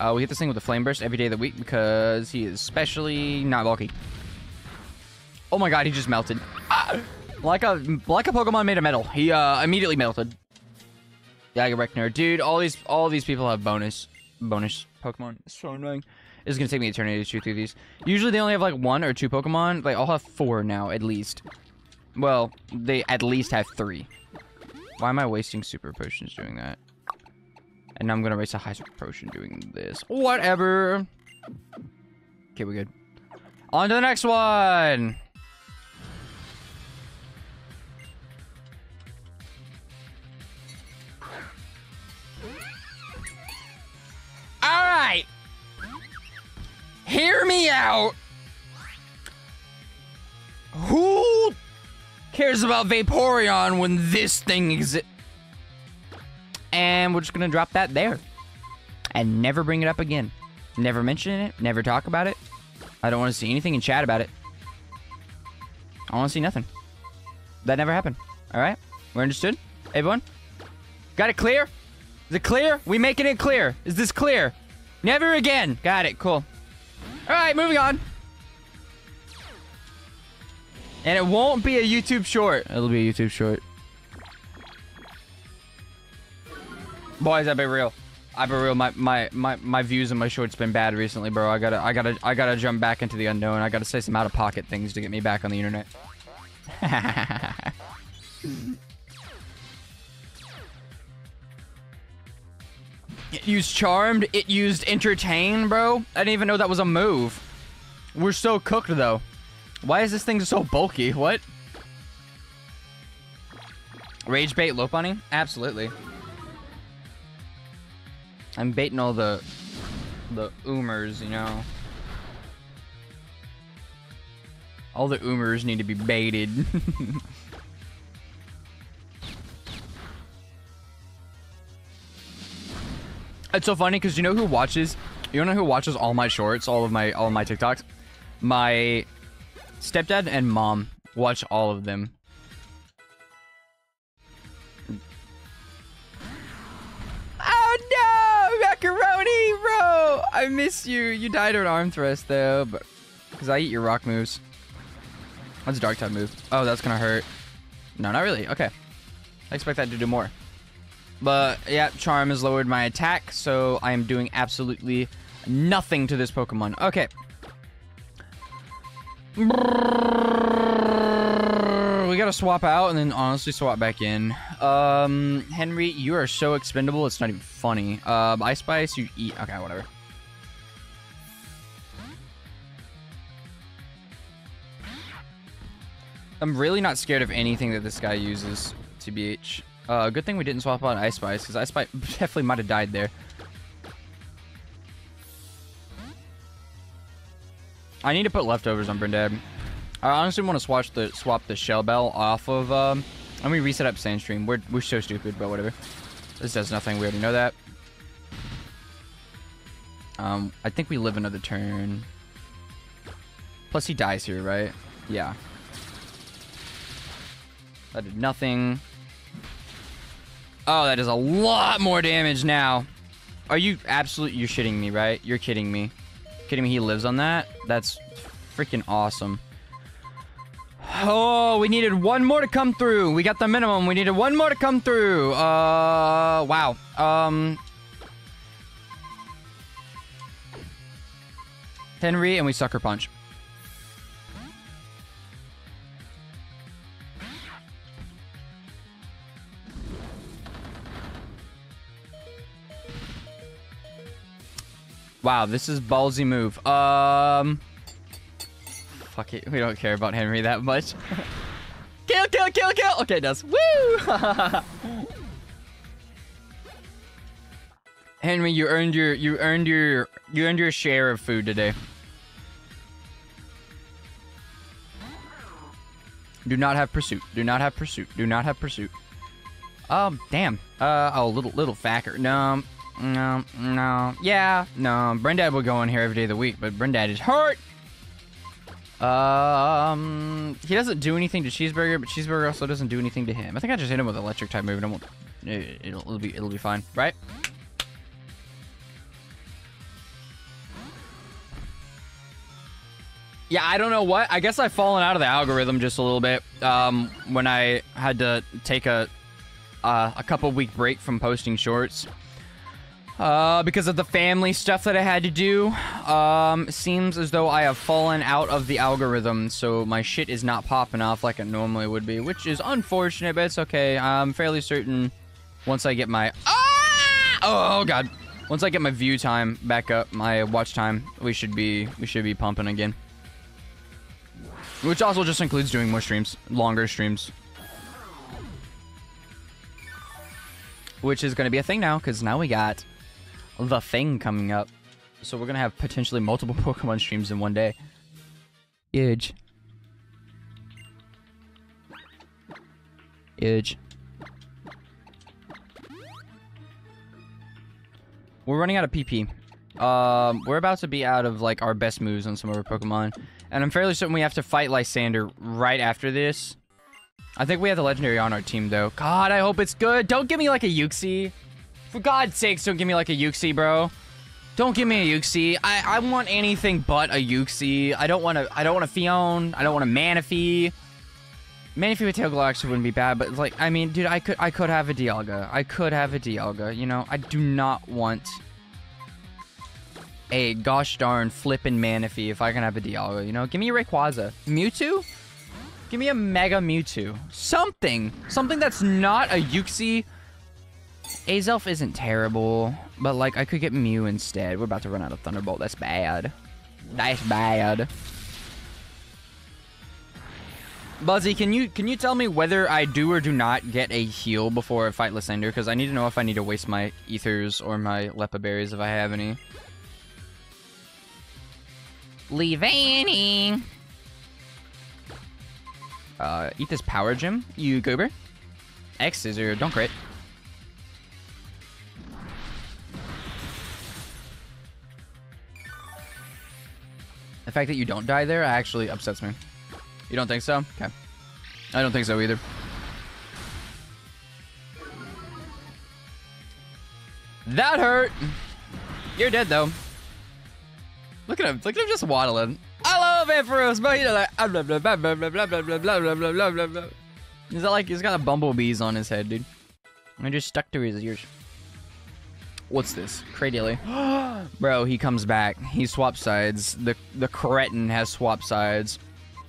Uh, we hit this thing with a flame burst every day of the week because he is especially not bulky. Oh my god, he just melted. Ah! Like a like a Pokemon made of metal. He uh immediately melted. Yagarekner. Dude, all these all these people have bonus bonus Pokemon. It's so annoying. It's gonna take me eternity to shoot through these. Usually they only have like one or two Pokemon. They all have four now, at least. Well, they at least have three. Why am I wasting super potions doing that? And I'm gonna waste a high potion doing this. Whatever. Okay, we're good. On to the next one. All right. Hear me out. Who cares about Vaporeon when this thing exists? And we're just gonna drop that there. And never bring it up again. Never mention it, never talk about it. I don't want to see anything in chat about it. I want to see nothing. That never happened. Alright? We're understood? Everyone? Got it clear? Is it clear? We making it clear. Is this clear? Never again. Got it. Cool. Alright, moving on. And it won't be a YouTube short. It'll be a YouTube short. Boys, I've been real. I've been real. My, my my my views on my shorts been bad recently, bro. I gotta I gotta I gotta jump back into the unknown. I gotta say some out of pocket things to get me back on the internet. it used charmed. It used entertain, bro. I didn't even know that was a move. We're so cooked though. Why is this thing so bulky? What? Rage bait Lopunny? Absolutely. I'm baiting all the the oomers, you know. All the oomers need to be baited. it's so funny because you know who watches you know who watches all my shorts, all of my all of my TikToks? My stepdad and mom watch all of them. Oh no, macaroni, bro! I miss you. You died of an arm thrust though, but Because I eat your rock moves. That's a dark type move. Oh, that's gonna hurt. No, not really. Okay. I expect that to do more. But yeah, Charm has lowered my attack, so I am doing absolutely nothing to this Pokemon. Okay. We gotta swap out and then honestly swap back in. Um, Henry, you are so expendable, it's not even funny. Um, Ice Spice, you eat. Okay, whatever. I'm really not scared of anything that this guy uses, TBH. Uh, good thing we didn't swap out Ice Spice, because Ice Spice definitely might have died there. I need to put leftovers on Brindad. I honestly want to swap the swap the Shell Bell off of. Um, let me reset up Sandstream. We're we're so stupid, but whatever. This does nothing. We already know that. Um, I think we live another turn. Plus he dies here, right? Yeah. That did nothing. Oh, that does a lot more damage now. Are you absolutely... You're shitting me, right? You're kidding me. Kidding me he lives on that? That's freaking awesome. Oh, we needed one more to come through. We got the minimum. We needed one more to come through. Uh, wow. Um... Henry, and we sucker punch. Wow, this is ballsy move. Um, fuck it, we don't care about Henry that much. kill, kill, kill, kill. Okay, it does. Woo! Henry, you earned your, you earned your, you earned your share of food today. Do not have pursuit. Do not have pursuit. Do not have pursuit. Um, damn. Uh, oh, little, little facker. No, no, no. Yeah, no. Brendad will go in here every day of the week, but Brendad is hurt. Um, he doesn't do anything to Cheeseburger, but Cheeseburger also doesn't do anything to him. I think I just hit him with electric type move, and won't. It, it'll, it'll be it'll be fine, right? Yeah, I don't know what. I guess I've fallen out of the algorithm just a little bit um, when I had to take a uh, a couple week break from posting shorts. Uh, because of the family stuff that I had to do, um, seems as though I have fallen out of the algorithm, so my shit is not popping off like it normally would be, which is unfortunate, but it's okay. I'm fairly certain once I get my... Ah! Oh, God. Once I get my view time back up, my watch time, we should be we should be pumping again. Which also just includes doing more streams, longer streams. Which is going to be a thing now, because now we got the thing coming up. So we're going to have potentially multiple Pokemon streams in one day. Huge. Huge. We're running out of PP. Um, we're about to be out of, like, our best moves on some of our Pokemon. And I'm fairly certain we have to fight Lysander right after this. I think we have the Legendary on our team, though. God, I hope it's good. Don't give me, like, a Uxie. For God's sakes, don't give me like a Uxie, bro. Don't give me a Uxie. I, I want anything but a Uxie. I don't want to. I don't want a Phione. I don't want a Manaphy. Manaphy with Tail Glow actually wouldn't be bad, but like, I mean, dude, I could, I could have a Dialga. I could have a Dialga. You know, I do not want a gosh darn flippin' Manaphy if I can have a Dialga. You know, give me a Rayquaza. Mewtwo. Give me a Mega Mewtwo. Something. Something that's not a Uxie Azelf isn't terrible, but like I could get Mew instead. We're about to run out of Thunderbolt. That's bad. That's bad. Buzzy, can you can you tell me whether I do or do not get a heal before I fight Lysander? Because I need to know if I need to waste my ethers or my Leppa berries if I have any. Leavanny. Uh, eat this power gem, you goober. X scissor, don't crit. The fact that you don't die there actually upsets me. You don't think so? Okay. I don't think so either. That hurt. You're dead though. Look at him. Look at him just waddling. I love Ampharos, but you know like blah blah blah blah blah blah blah blah blah blah blah blah blah. He's like he's got a bumblebees on his head, dude. I just stuck to his ears. What's this? Cradily. Bro, he comes back. He swaps sides. The the cretin has swapped sides.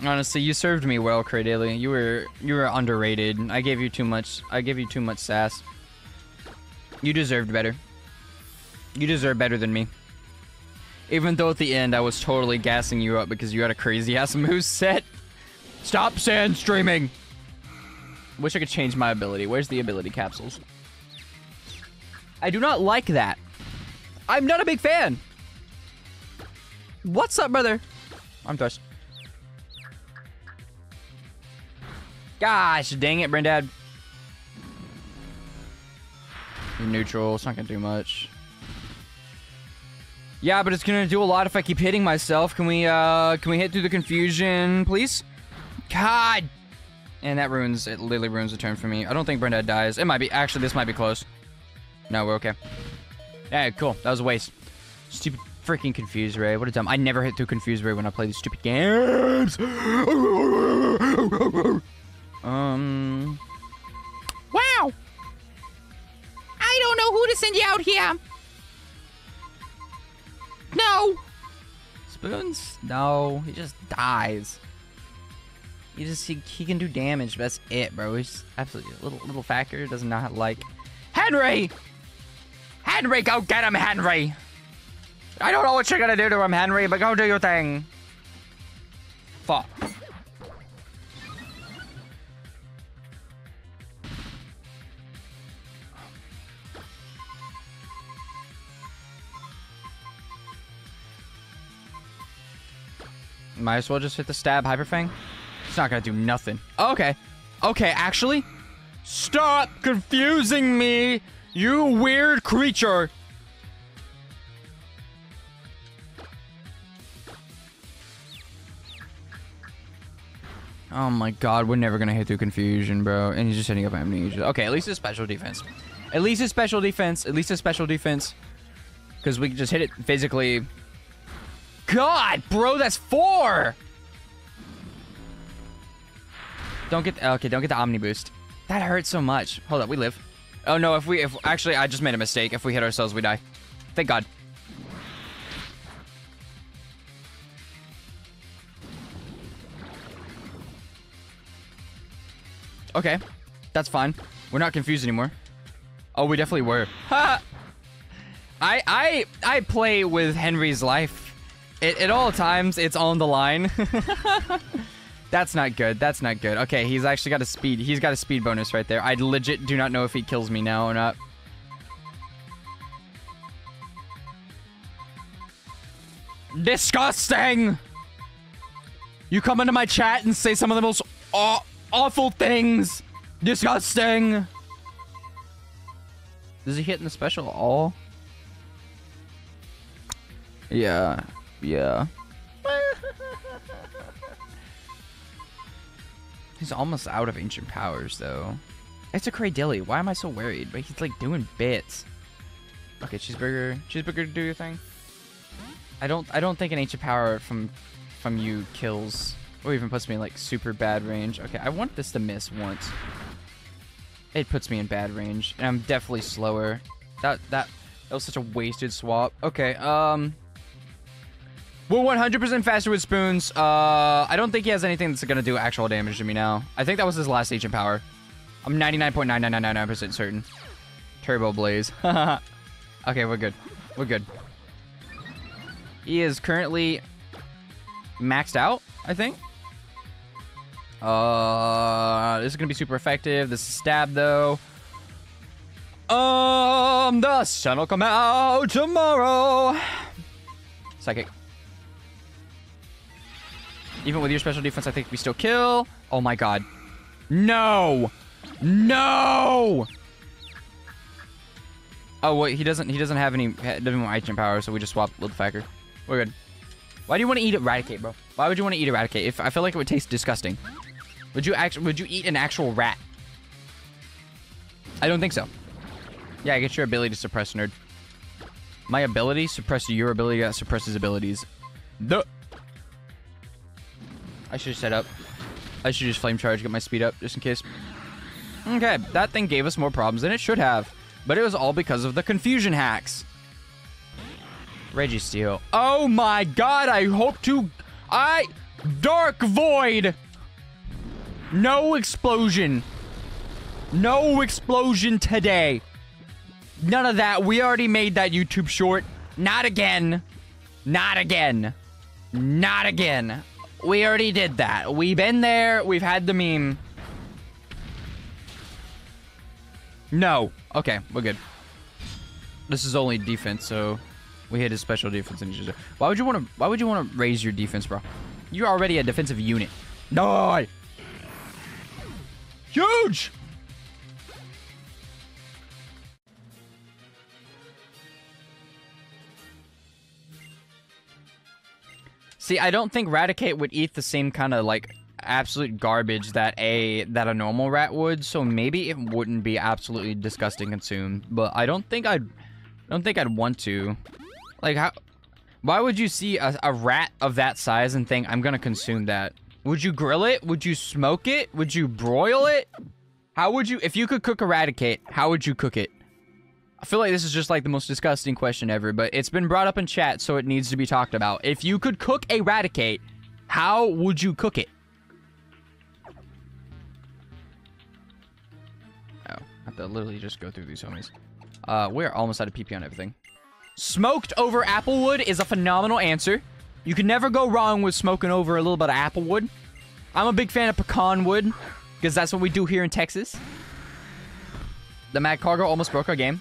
Honestly, you served me well, Cradily. You were you were underrated. I gave you too much. I gave you too much sass. You deserved better. You deserve better than me. Even though at the end I was totally gassing you up because you had a crazy ass move set. Stop sand streaming. Wish I could change my ability. Where's the ability capsules? I do not like that. I'm not a big fan. What's up, brother? I'm thirsty. Gosh, dang it, Brendad. Neutral. It's not gonna do much. Yeah, but it's gonna do a lot if I keep hitting myself. Can we, uh, can we hit through the confusion, please? God! And that ruins, it literally ruins the turn for me. I don't think Brenda dies. It might be, actually, this might be close. No, we're okay. Yeah, cool. That was a waste. Stupid freaking Confuse Ray. What a dumb. I never hit through Confuse Ray when I play these stupid games. um. Wow. I don't know who to send you out here. No. Spoons? No, he just dies. He just he, he can do damage, but that's it, bro. He's absolutely little little factor does not like Henry. Henry, go get him, Henry. I don't know what you're gonna do to him, Henry, but go do your thing. Fuck. Might as well just hit the stab Hyperfang. It's not gonna do nothing. Okay. Okay, actually. Stop confusing me, you weird creature. Oh my god, we're never gonna hit through confusion, bro. And he's just hitting up amnesia. Okay, at least it's special defense. At least it's special defense. At least it's special defense. Because we can just hit it physically. God, bro, that's four! Don't get okay. Don't get the Omni boost. That hurts so much. Hold up, we live. Oh no, if we if actually I just made a mistake. If we hit ourselves, we die. Thank God. Okay, that's fine. We're not confused anymore. Oh, we definitely were. Ha! I I I play with Henry's life. It, at all times, it's on the line. That's not good. That's not good. Okay, he's actually got a speed. He's got a speed bonus right there. I legit do not know if he kills me now or not. Disgusting! You come into my chat and say some of the most aw awful things. Disgusting. Does he hit in the special all? Yeah. Yeah. He's almost out of ancient powers, though. It's a Cradily. Why am I so worried? But he's like doing bits. Okay, cheeseburger. Cheeseburger, to do your thing. I don't. I don't think an ancient power from from you kills or even puts me in like super bad range. Okay, I want this to miss once. It puts me in bad range, and I'm definitely slower. That that that was such a wasted swap. Okay, um. We're 100% faster with spoons. Uh, I don't think he has anything that's gonna do actual damage to me now. I think that was his last ancient power. I'm 99.9999% certain. Turbo Blaze. okay, we're good. We're good. He is currently maxed out, I think. Uh, this is gonna be super effective. This is stab though. Um, the sun will come out tomorrow. Psychic. Even with your special defense, I think we still kill. Oh my god. No! No! Oh wait, he doesn't. He doesn't have any. Doesn't want ancient power, so we just swap little facker. We're good. Why do you want to eat a Raticate, bro? Why would you want to eat a Raticate? If I feel like it would taste disgusting. Would you actually? Would you eat an actual rat? I don't think so. Yeah, I get your ability to suppress nerd. My ability suppresses your ability that suppresses abilities. The I should set up. I should just flame charge, get my speed up, just in case. Okay, that thing gave us more problems than it should have. But it was all because of the confusion hacks. Registeel. Oh my god, I hope to... I... Dark Void! No explosion. No explosion today. None of that. We already made that YouTube short. Not again. Not again. Not again. We already did that. We've been there. We've had the meme. No. Okay, we're good. This is only defense, so we hit his special defense and. Why would you want to? Why would you want to raise your defense, bro? You're already a defensive unit. No. Huge. See, I don't think Raticate would eat the same kind of like absolute garbage that a that a normal rat would, so maybe it wouldn't be absolutely disgusting consumed. But I don't think I'd I don't think I'd want to. Like how why would you see a, a rat of that size and think I'm gonna consume that? Would you grill it? Would you smoke it? Would you broil it? How would you if you could cook a Raticate, how would you cook it? I feel like this is just like the most disgusting question ever, but it's been brought up in chat, so it needs to be talked about. If you could cook a Raticate, how would you cook it? Oh, I have to literally just go through these homies. Uh, we're almost out of PP on everything. Smoked over applewood is a phenomenal answer. You can never go wrong with smoking over a little bit of applewood. I'm a big fan of pecan wood, because that's what we do here in Texas. The Magcargo almost broke our game.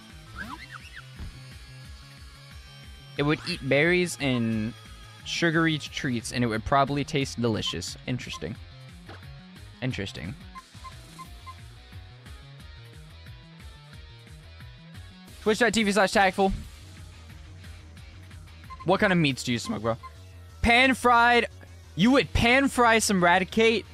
It would eat berries and sugary treats, and it would probably taste delicious. Interesting. Interesting. Twitch.tv slash tactful. What kind of meats do you smoke, bro? Pan fried. You would pan fry some Raticate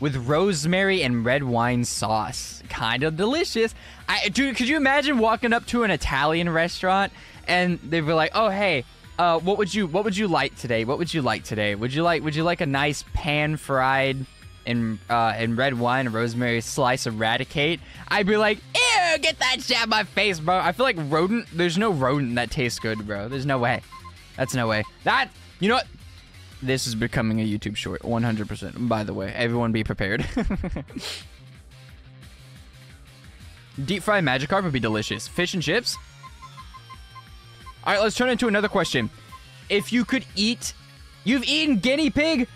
with rosemary and red wine sauce. Kind of delicious. I, dude, could you imagine walking up to an Italian restaurant and they'd be like, "Oh, hey, uh, what would you what would you like today? What would you like today? Would you like would you like a nice pan fried in uh, in red wine and rosemary slice eradicate?" I'd be like, "Ew, get that shit out of my face, bro." I feel like rodent. There's no rodent that tastes good, bro. There's no way. That's no way. That you know what? This is becoming a YouTube short, 100%. By the way, everyone be prepared. Deep fried Magikarp would be delicious. Fish and chips? All right, let's turn into another question. If you could eat... You've eaten guinea pig?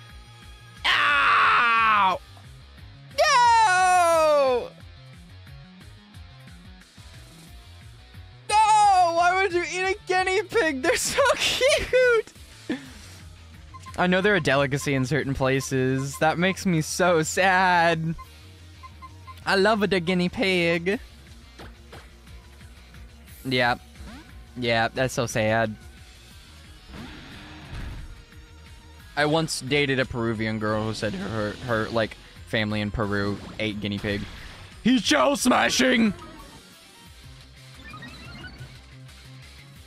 Ow! No! No! Why would you eat a guinea pig? They're so cute! I know they're a delicacy in certain places. That makes me so sad. I love a guinea pig. Yeah. Yeah, that's so sad. I once dated a Peruvian girl who said her, her, her like, family in Peru ate guinea pig. He's shell smashing!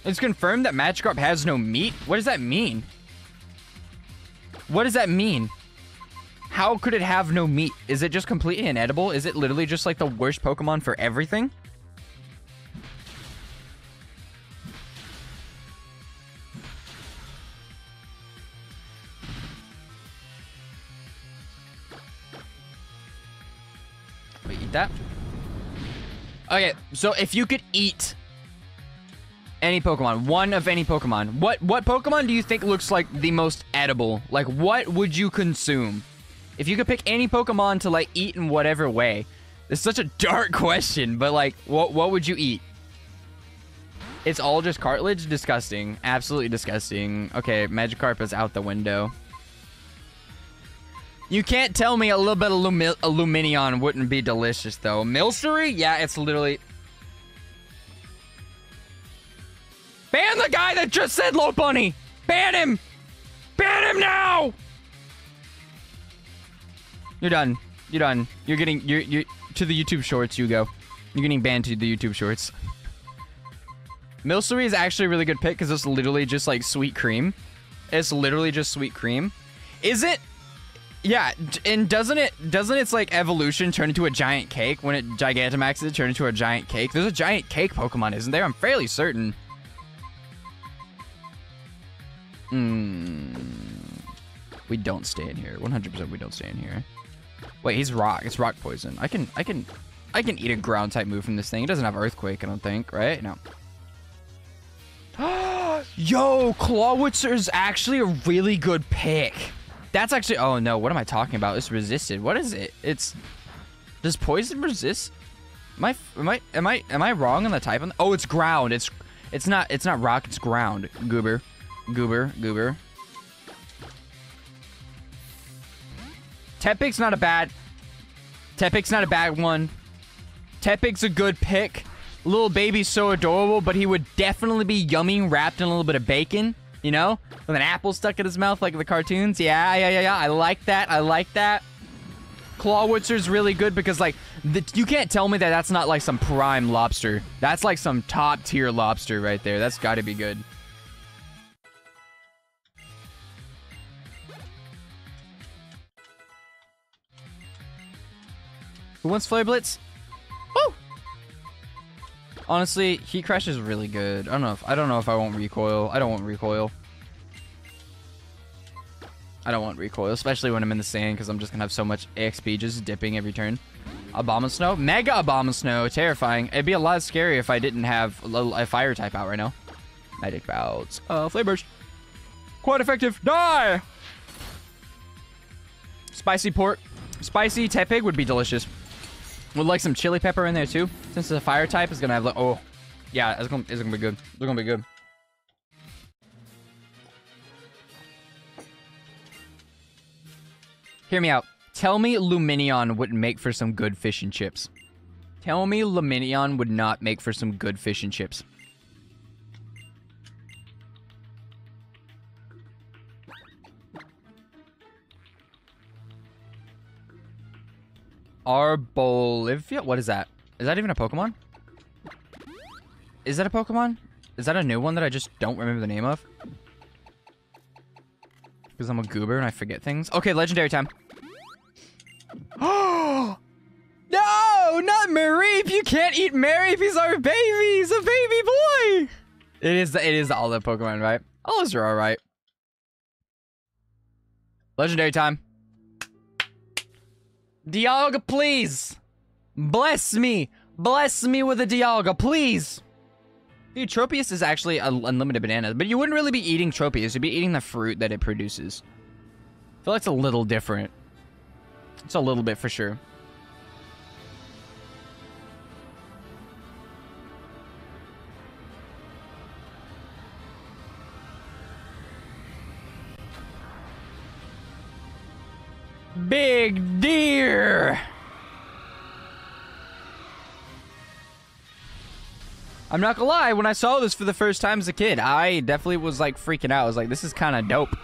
It's confirmed that Magikarp has no meat? What does that mean? What does that mean? How could it have no meat? Is it just completely inedible? Is it literally just like the worst Pokemon for everything? That? Okay, so if you could eat any Pokemon, one of any Pokemon, what what Pokemon do you think looks like the most edible? Like, what would you consume? If you could pick any Pokemon to like eat in whatever way, it's such a dark question, but like, what what would you eat? It's all just cartilage? Disgusting. Absolutely disgusting. Okay, Magikarp is out the window. You can't tell me a little bit of Lumi Lumineon wouldn't be delicious, though. Milcery? Yeah, it's literally... Ban the guy that just said Lopunny! Ban him! Ban him now! You're done. You're done. You're getting... You're, you're... To the YouTube shorts, you go. You're getting banned to the YouTube shorts. Milcery is actually a really good pick because it's literally just like sweet cream. It's literally just sweet cream. Is it... Yeah, and doesn't it doesn't its like evolution turn into a giant cake when it Gigantamaxes turn into a giant cake? There's a giant cake Pokemon, isn't there? I'm fairly certain. Hmm. We don't stay in here. 100% we don't stay in here. Wait, he's rock. It's rock poison. I can I can I can eat a ground type move from this thing. It doesn't have earthquake, I don't think, right? No. Yo, Clawitzer is actually a really good pick. That's actually. Oh no, what am I talking about? It's resisted. What is it? It's. Does poison resist? Am I? Am I? Am I? Am I wrong on the type? On oh, it's ground. It's. It's not. It's not rock. It's ground. Goober. Goober. Goober. Tepig's not a bad. Tepig's not a bad one. Tepig's a good pick. Little baby's so adorable, but he would definitely be yummy wrapped in a little bit of bacon, you know? With an apple stuck in his mouth like the cartoons. Yeah, yeah, yeah, yeah. I like that. I like that. Clawitzer's really good because, like, the, you can't tell me that that's not, like, some prime lobster. That's, like, some top-tier lobster right there. That's got to be good. Who wants Flare Blitz? Woo! Honestly, Heat Crash is really good. I don't know if I don't know if I want recoil. I don't want recoil. I don't want recoil, especially when I'm in the sand, because I'm just gonna have so much XP just dipping every turn. Obama Abomasnow, Mega Obama Abomasnow, terrifying. It'd be a lot scary if I didn't have a, a fire type out right now. Magic Bouts, uh, Flame Burst. Quite effective. Die! Spicy pork. Spicy Tepig would be delicious. Would like some chili pepper in there too. Since it's a fire type, it's gonna have like oh, yeah, it's gonna it's gonna be good. It's gonna be good. Hear me out. Tell me Lumineon wouldn't make for some good fish and chips. Tell me Lumineon would not make for some good fish and chips. Arboliva? What is that? Is that even a Pokemon? Is that a Pokemon? Is that a new one that I just don't remember the name of? Because I'm a goober and I forget things. Okay, legendary time. Oh! no! Not Mareep! You can't eat Mareep! He's our baby! He's a baby boy! It is, it is all the Pokemon, right? All those are alright. Legendary time. Dialga, please! Bless me! Bless me with a Dialga, please! Dude, Tropius is actually unlimited banana, but you wouldn't really be eating Tropius. You'd be eating the fruit that it produces. I feel like it's a little different. It's a little bit for sure. Big deer! I'm not gonna lie, when I saw this for the first time as a kid, I definitely was like freaking out. I was like, this is kind of dope.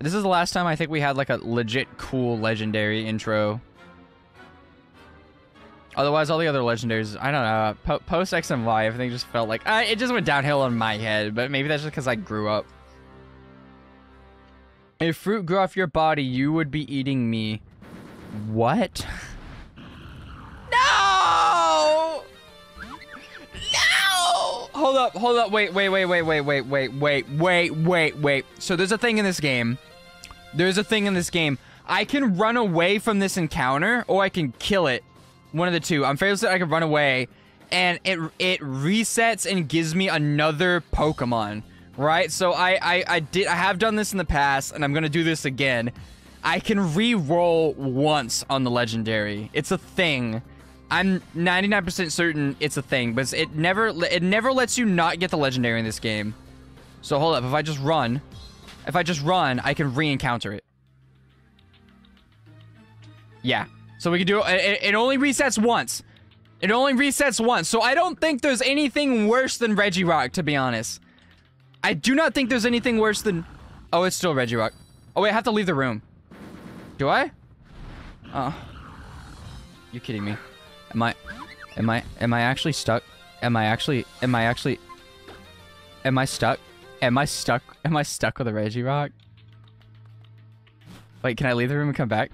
This is the last time I think we had like a legit cool legendary intro. Otherwise, all the other legendaries, I don't know. Po post X and Y, everything just felt like uh, it just went downhill in my head. But maybe that's just because I grew up. If fruit grew off your body, you would be eating me. What? No! No! Hold up, hold up, wait, wait, wait, wait, wait, wait, wait, wait, wait, wait, wait. So there's a thing in this game. There's a thing in this game. I can run away from this encounter, or I can kill it. One of the two. I'm fairly certain I can run away, and it it resets and gives me another Pokemon. Right? So I, I, I did I have done this in the past, and I'm gonna do this again. I can re-roll once on the legendary. It's a thing. I'm 99% certain it's a thing, but it never it never lets you not get the legendary in this game. So hold up, if I just run, if I just run, I can re-encounter it. Yeah. So we can do it. It only resets once. It only resets once. So I don't think there's anything worse than Regirock, to be honest. I do not think there's anything worse than... Oh, it's still Regirock. Oh, wait, I have to leave the room. Do I? Uh, oh. You're kidding me. Am I... Am I... Am I actually stuck? Am I actually... Am I actually... Am I stuck? Am I stuck? Am I stuck with a Regirock? Wait, can I leave the room and come back?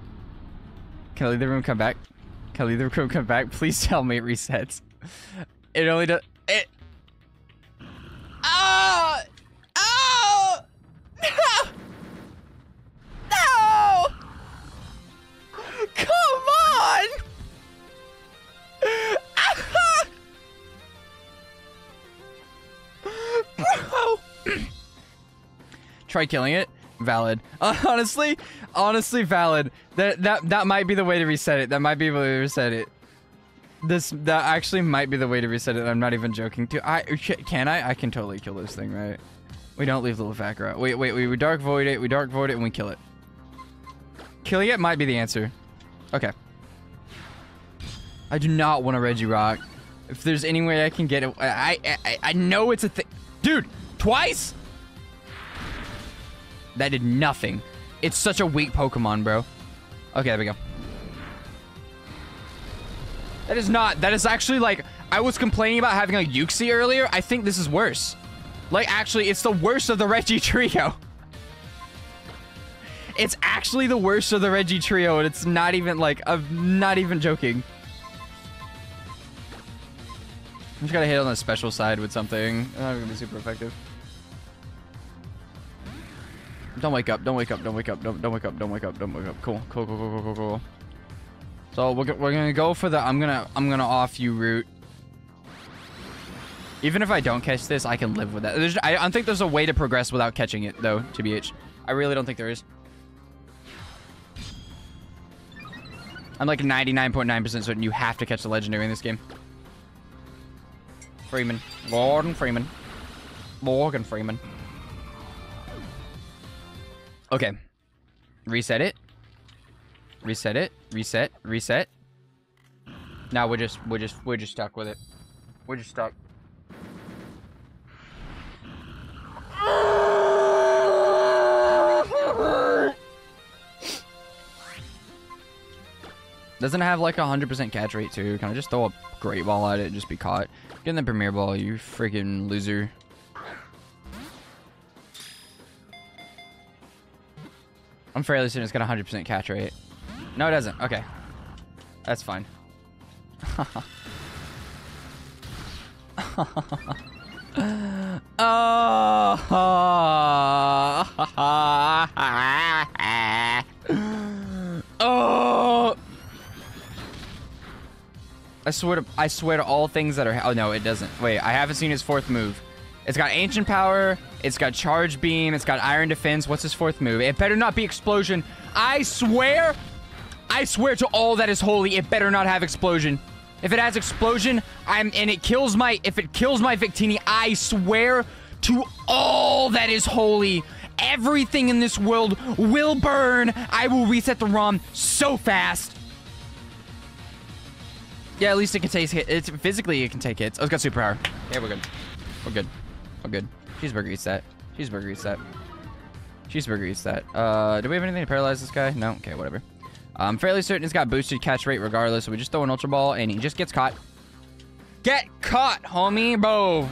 Can I leave the room and come back? Can I leave the room and come back? Please tell me it resets. It only does. It. Try killing it. Valid. Honestly, honestly, valid. That that that might be the way to reset it. That might be the way to reset it. This that actually might be the way to reset it. I'm not even joking. Too. I can I? I can totally kill this thing, right? We don't leave the Lefakra. Wait, wait, wait. We dark void it. We dark void it, and we kill it. Killing it might be the answer. Okay. I do not want a Regirock. If there's any way I can get it, I I, I know it's a thing. Dude, twice? That did nothing. It's such a weak Pokemon, bro. Okay, there we go. That is not, that is actually like, I was complaining about having a Uxie earlier. I think this is worse. Like, actually, it's the worst of the Reggie trio. It's actually the worst of the Reggie trio, and it's not even like, I'm not even joking. I'm just gotta hit on the special side with something. Not gonna be super effective. Don't wake up. Don't wake up. Don't wake up. Don't don't wake up. Don't wake up. Don't wake up. Cool. Cool. Cool. Cool. Cool. Cool. Cool. So we're we're gonna go for the. I'm gonna I'm gonna off you route. Even if I don't catch this, I can live with that. There's, I don't think there's a way to progress without catching it, though. To BH, I really don't think there is. I'm like 99.9% certain you have to catch the legendary in this game. Freeman. Gordon Freeman. Morgan Freeman. Okay. Reset it. Reset it. Reset. Reset. Now we're just we're just we're just stuck with it. We're just stuck. Doesn't have like a 100% catch rate too. Can I just throw a great ball at it just be caught? Get in the premier ball, you freaking loser. I'm fairly certain it's got a 100% catch rate. No, it doesn't. Okay. That's fine. oh. I swear to I swear to all things that are oh no it doesn't wait I haven't seen his fourth move it's got ancient power it's got charge beam it's got iron defense what's his fourth move it better not be explosion I swear I swear to all that is holy it better not have explosion if it has explosion I'm and it kills my if it kills my Victini I swear to all that is holy everything in this world will burn I will reset the ROM so fast yeah, at least it can take hits. It's physically it can take hits. Oh, it's got superpower. Yeah, we're good. We're good. Good. Cheeseburger eats that. Cheeseburger eats that. Cheeseburger eats that. Uh, do we have anything to paralyze this guy? No? Okay, whatever. I'm fairly certain it's got boosted catch rate regardless, so we just throw an Ultra Ball and he just gets caught. Get caught, homie, bro.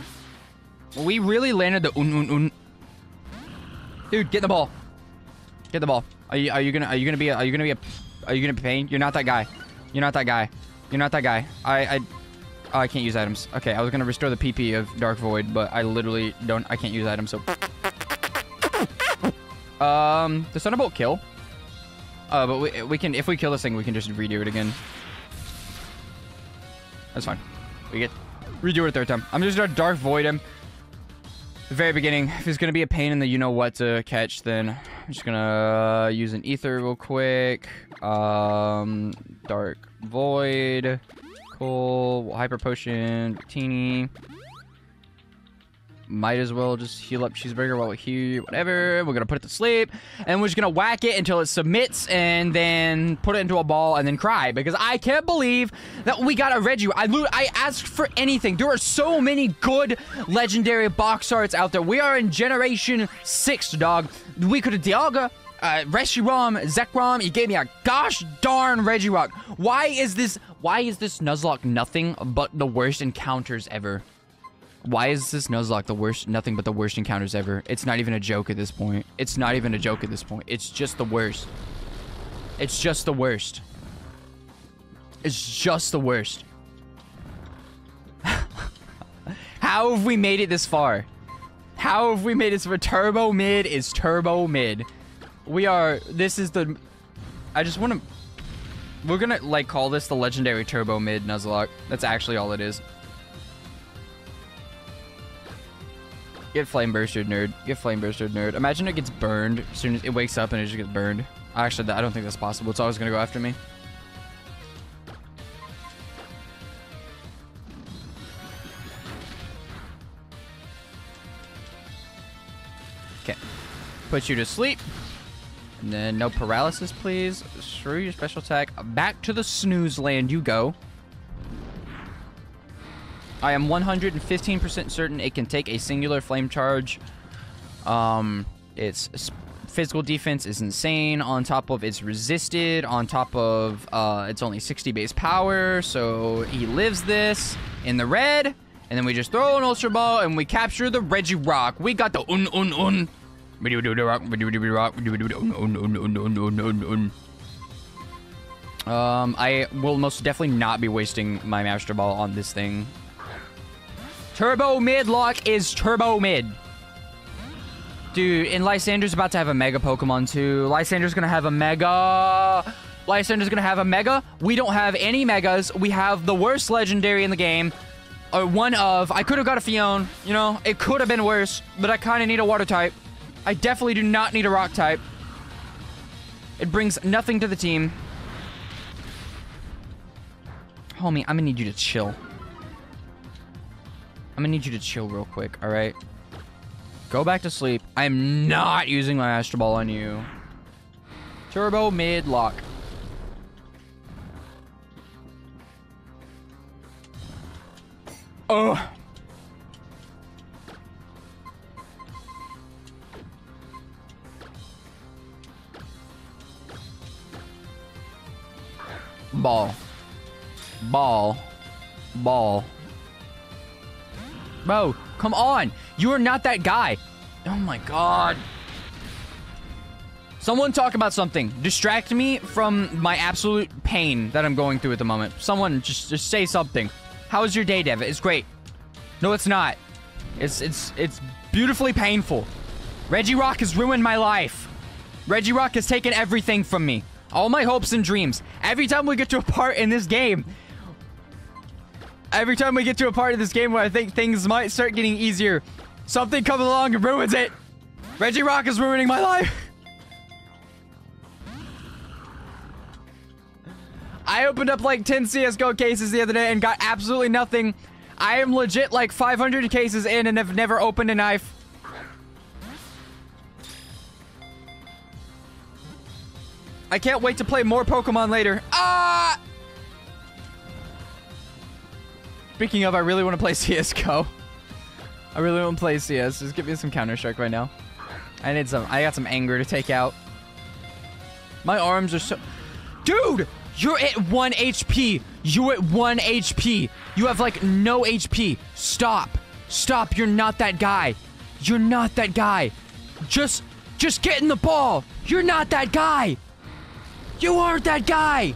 We really landed the un un un. Dude, get the ball. Get the ball. Are you are you gonna are you gonna be a, are you gonna be a are you gonna be pain? You're not that guy. You're not that guy. You're not that guy. I, I, oh, I can't use items. Okay, I was gonna restore the PP of Dark Void, but I literally don't. I can't use items. So, um, the Thunderbolt kill. Uh, but we we can if we kill this thing, we can just redo it again. That's fine. We get redo it a third time. I'm just gonna Dark Void him. The very beginning. If he's gonna be a pain in the you know what to catch, then I'm just gonna use an ether real quick. Um, dark void. Cool. Hyper potion. Teeny. Might as well just heal up Cheeseburger while we're here. Whatever. We're gonna put it to sleep. And we're just gonna whack it until it submits and then put it into a ball and then cry. Because I can't believe that we got a Reggie. I, I asked for anything. There are so many good legendary box arts out there. We are in Generation 6, dog. We could have Dialga, uh, Reshiram, Zekrom, you gave me a gosh darn Regirock. Why is this, why is this Nuzlocke nothing but the worst encounters ever? Why is this Nuzlocke the worst, nothing but the worst encounters ever? It's not even a joke at this point. It's not even a joke at this point. It's just the worst. It's just the worst. It's just the worst. How have we made it this far? How have we made it so turbo mid is turbo mid? We are, this is the, I just want to, we're gonna like call this the legendary turbo mid Nuzlocke. That's actually all it is. Get flame bursted, nerd. Get flame bursted, nerd. Imagine it gets burned as soon as it wakes up and it just gets burned. Actually, I don't think that's possible. It's always gonna go after me. Okay. Put you to sleep. And then no paralysis, please. Screw your special attack. Back to the snooze land you go. I am 115% certain it can take a singular flame charge. Um, its physical defense is insane. On top of it's resisted. On top of uh, it's only 60 base power. So he lives this in the red. And then we just throw an Ultra Ball and we capture the Regirock. We got the un un un. Um, I will most definitely not be wasting my Master Ball on this thing. Turbo mid lock is turbo mid. Dude, and Lysander's about to have a mega Pokemon too. Lysander's gonna have a mega. Lysander's gonna have a mega. We don't have any megas. We have the worst legendary in the game. Or one of. I could have got a Phione. You know, it could have been worse, but I kind of need a water type. I definitely do not need a rock type. It brings nothing to the team. Homie, I'm gonna need you to chill. I'm gonna need you to chill real quick, alright? Go back to sleep. I'm not using my Astro Ball on you. Turbo mid lock. Oh. Ball. Ball. Ball. Bro, come on. You are not that guy. Oh my god. Someone talk about something. Distract me from my absolute pain that I'm going through at the moment. Someone just just say something. How was your day, Dev? It's great. No, it's not. It's it's it's beautifully painful. Regirock has ruined my life. Regirock has taken everything from me. All my hopes and dreams. Every time we get to a part in this game, every time we get to a part of this game where I think things might start getting easier, something comes along and ruins it. Regirock is ruining my life. I opened up like 10 CSGO cases the other day and got absolutely nothing. I am legit like 500 cases in and have never opened a knife. I can't wait to play more Pokemon later. Ah! Speaking of, I really want to play CSGO. I really want to play CS. Just give me some Counter-Strike right now. I need some, I got some anger to take out. My arms are so... Dude! You're at 1 HP. You're at 1 HP. You have like no HP. Stop. Stop. You're not that guy. You're not that guy. Just, just get in the ball. You're not that guy. You aren't that guy.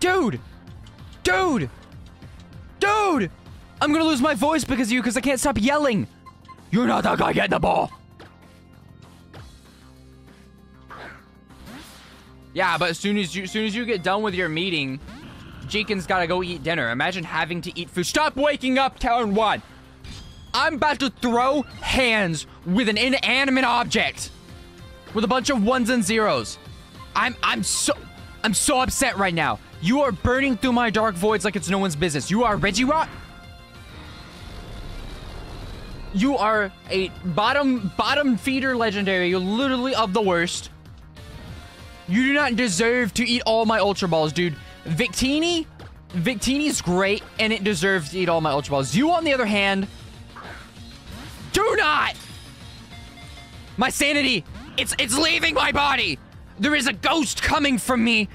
Dude. Dude. Dude. I'm gonna lose my voice because of you because I can't stop yelling. You're not that guy. getting the ball. Yeah, but as soon as you as soon as you get done with your meeting, Jeekins gotta go eat dinner. Imagine having to eat food. Stop waking up, Town One. I'm about to throw hands with an inanimate object. With a bunch of ones and zeros. I'm I'm so I'm so upset right now. You are burning through my dark voids like it's no one's business. You are Regirock. You are a bottom bottom feeder legendary. You're literally of the worst. You do not deserve to eat all my Ultra Balls, dude. Victini, Victini's great, and it deserves to eat all my Ultra Balls. You, on the other hand, do not! My sanity, it's it's leaving my body! There is a ghost coming from me!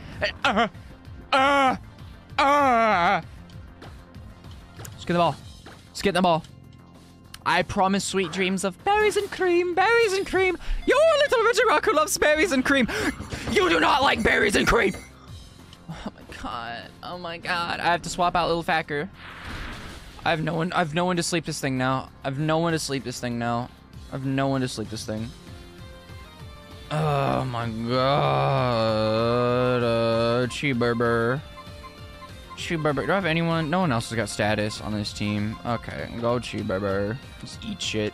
Uh, uh, uh. Let's get the ball. Let's get the ball. I promise sweet dreams of berries and cream, berries and cream. You're a little Regirock who loves berries and cream. You do not like berries and cream. Oh my god. Oh my god. I have to swap out little Facker. I have no one. I have no one to sleep this thing now. I have no one to sleep this thing now. I have no one to sleep this thing. Oh my god. Uh, Cheeburber. Cheeburber. Do I have anyone? No one else has got status on this team. Okay, go Cheeburber. Just eat shit.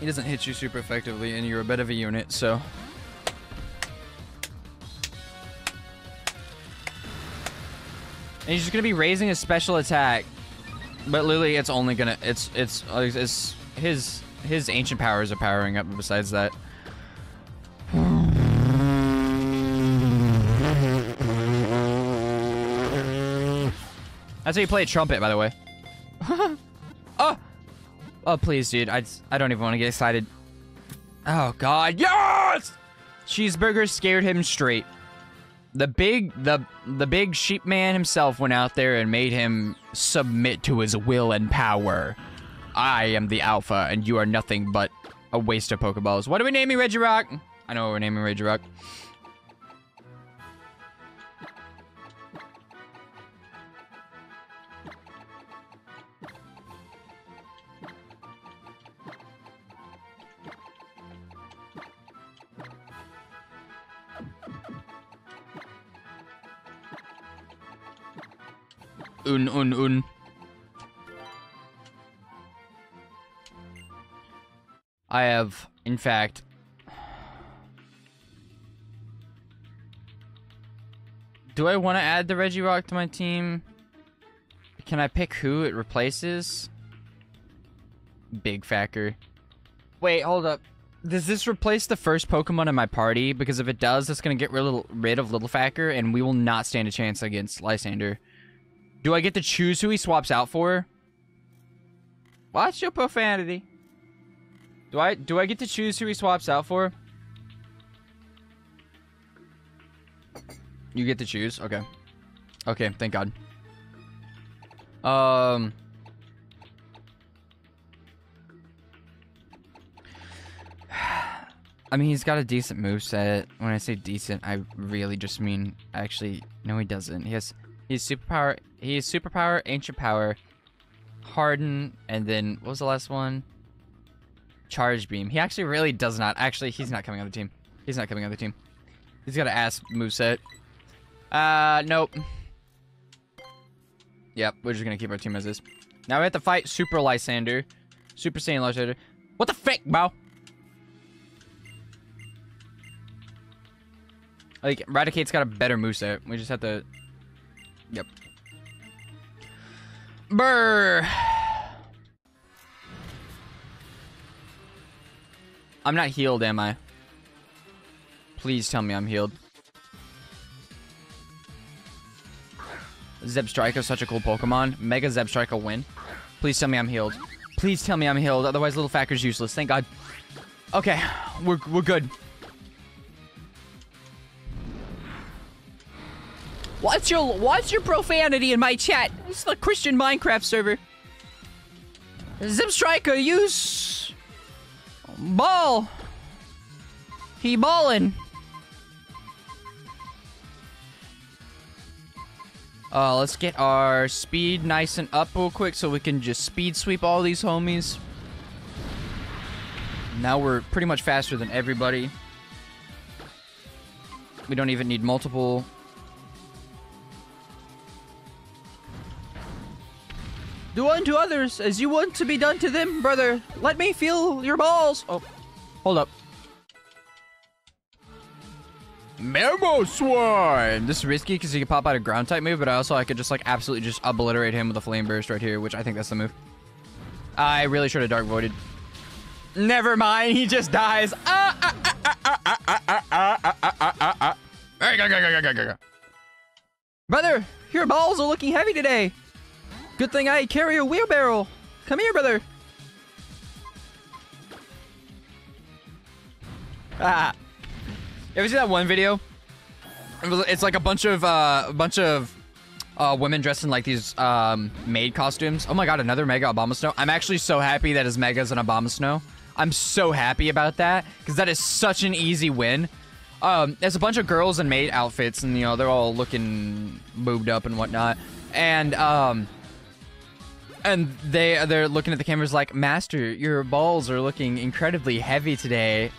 He doesn't hit you super effectively, and you're a bit of a unit, so. And he's just gonna be raising his special attack, but literally, it's only gonna. It's it's it's his his ancient powers are powering up. Besides that. That's how you play a trumpet, by the way. oh! Oh, please, dude. I, I don't even want to get excited. Oh, God. Yes! Cheeseburger scared him straight. The big, the, the big sheep man himself went out there and made him submit to his will and power. I am the alpha, and you are nothing but a waste of Pokeballs. What are we name naming Regirock? I know what we're naming Regirock. Un, un, un. I have, in fact, do I want to add the Regirock to my team? Can I pick who it replaces? Big Facker. Wait, hold up. Does this replace the first Pokemon in my party? Because if it does, it's going to get rid of Little Facker, and we will not stand a chance against Lysander. Do I get to choose who he swaps out for? Watch your profanity. Do I do I get to choose who he swaps out for? You get to choose? Okay. Okay, thank God. Um I mean, he's got a decent move set. When I say decent, I really just mean actually no he doesn't. He has he's superpower he is superpower, ancient power, harden, and then what was the last one? Charge beam. He actually really does not. Actually, he's not coming on the team. He's not coming on the team. He's got an ass moveset. Uh, nope. Yep, we're just gonna keep our team as is. Now we have to fight Super Lysander. Super Saiyan Lysander. What the frick, bro? Like, Raticate's got a better moveset. We just have to... Yep. Brr. I'm not healed, am I? Please tell me I'm healed. Zebstrika, such a cool Pokemon. Mega Zebstrika win. Please tell me I'm healed. Please tell me I'm healed, otherwise Little Facker's useless. Thank God. Okay, we're, we're good. What's your what's your profanity in my chat? This is the Christian Minecraft server. Zebstrika, use ball. He ballin'. Uh, let's get our speed nice and up real quick so we can just speed sweep all these homies. Now we're pretty much faster than everybody. We don't even need multiple Do unto others as you want to be done to them, brother. Let me feel your balls. Oh, hold up. Memo Mamoswine! This is risky because he can pop out a ground type move, but I also I could just like absolutely just obliterate him with a flame burst right here, which I think that's the move. I really should have dark voided. Never mind, he just dies. Brother, your balls are looking heavy today. Good thing I carry a wheelbarrow. Come here, brother. Ah. Ever see that one video? It's like a bunch of uh, a bunch of uh, women dressed in like these um, maid costumes. Oh my god, another Mega Abomasnow. I'm actually so happy that his Mega's an Abomasnow. I'm so happy about that because that is such an easy win. Um, there's a bunch of girls in maid outfits, and you know they're all looking boobed up and whatnot, and um, and they they're looking at the cameras like, Master, your balls are looking incredibly heavy today.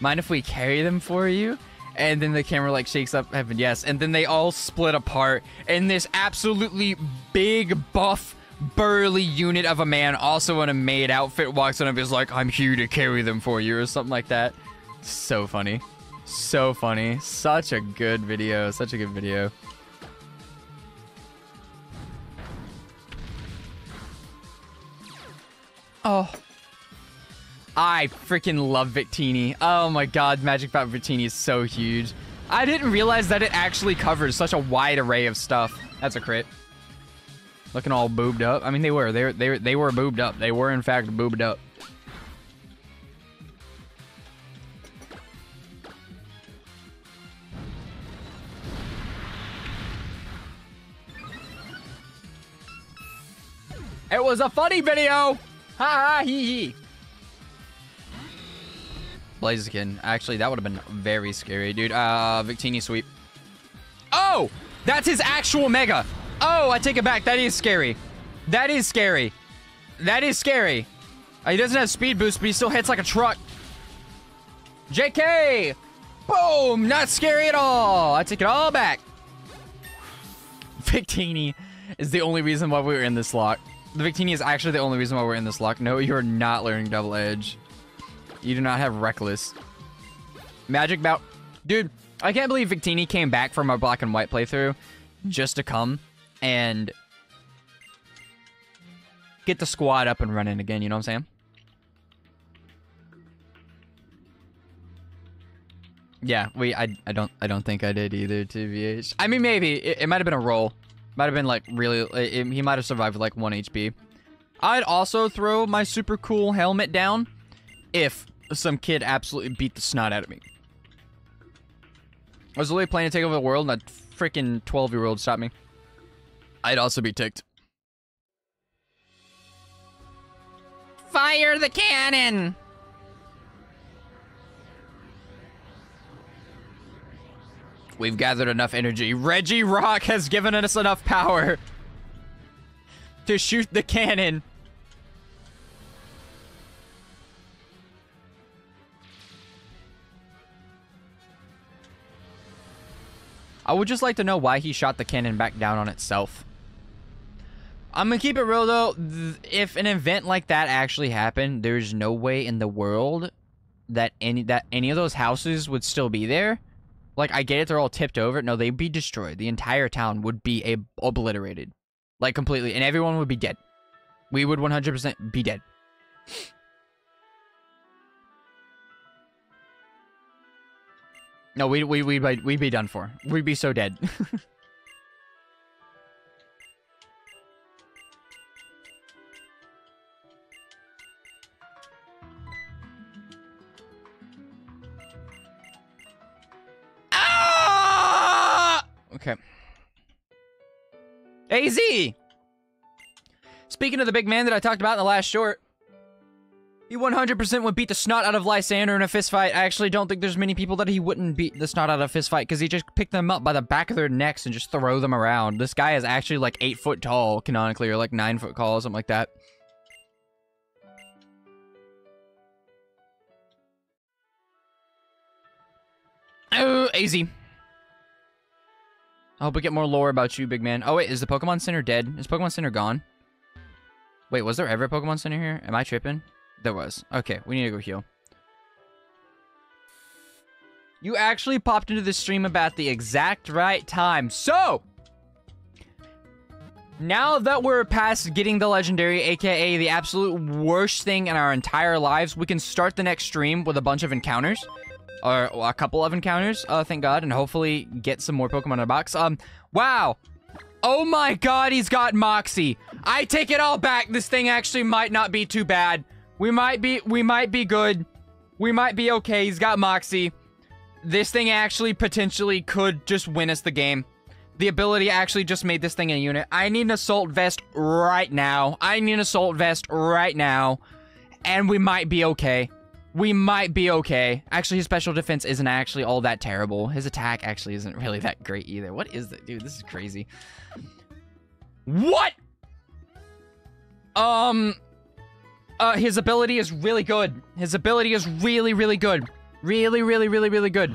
Mind if we carry them for you? And then the camera like shakes up heaven, yes. And then they all split apart, and this absolutely big buff burly unit of a man, also in a maid outfit, walks in and is like, I'm here to carry them for you, or something like that. So funny. So funny. Such a good video. Such a good video. Oh. I freaking love Victini. Oh my god, Magic Bout Victini is so huge. I didn't realize that it actually covers such a wide array of stuff. That's a crit. Looking all boobed up. I mean, they were. They were, they were, they were boobed up. They were, in fact, boobed up. It was a funny video! Ha ha hee hee. Blaziken. Actually, that would have been very scary, dude. Uh, Victini sweep. Oh! That's his actual Mega! Oh, I take it back. That is scary. That is scary. That is scary. Uh, he doesn't have speed boost, but he still hits like a truck. JK! Boom! Not scary at all. I take it all back. Victini is the only reason why we were in this lock. The Victini is actually the only reason why we're in this luck. No, you're not learning Double Edge. You do not have Reckless. Magic Bout. Dude, I can't believe Victini came back from our black and white playthrough just to come and get the squad up and running again, you know what I'm saying? Yeah, we I I don't I don't think I did either to VH. I mean maybe it, it might have been a roll. Might have been like really uh, it, he might have survived like 1 HP. I'd also throw my super cool helmet down if some kid absolutely beat the snot out of me. I was literally playing to take over the world and a freaking 12 year old stopped me. I'd also be ticked. Fire the cannon! We've gathered enough energy. Regirock has given us enough power to shoot the cannon. I would just like to know why he shot the cannon back down on itself. I'm gonna keep it real though. If an event like that actually happened, there's no way in the world that any that any of those houses would still be there. Like I get it, they're all tipped over. No, they'd be destroyed. The entire town would be a obliterated, like completely, and everyone would be dead. We would 100% be dead. No, we we we we'd, we'd be done for. We'd be so dead. Okay. AZ! Speaking of the big man that I talked about in the last short, he 100% would beat the snot out of Lysander in a fistfight. I actually don't think there's many people that he wouldn't beat the snot out of a fistfight because he just picked them up by the back of their necks and just throw them around. This guy is actually like 8 foot tall, canonically, or like 9 foot tall, something like that. Oh, AZ. I hope we get more lore about you, big man. Oh, wait, is the Pokemon Center dead? Is Pokemon Center gone? Wait, was there ever a Pokemon Center here? Am I tripping? There was. Okay, we need to go heal. You actually popped into the stream about the exact right time. So, now that we're past getting the legendary, aka the absolute worst thing in our entire lives, we can start the next stream with a bunch of encounters or a couple of encounters, uh, thank God, and hopefully get some more Pokemon in a box. Um, wow. Oh my god, he's got Moxie. I take it all back. This thing actually might not be too bad. We might be, we might be good. We might be okay. He's got Moxie. This thing actually potentially could just win us the game. The ability actually just made this thing a unit. I need an assault vest right now. I need an assault vest right now. And we might be okay. We might be okay. Actually, his special defense isn't actually all that terrible. His attack actually isn't really that great either. What is that? Dude, this is crazy. What? Um, uh, his ability is really good. His ability is really, really good. Really, really, really, really good.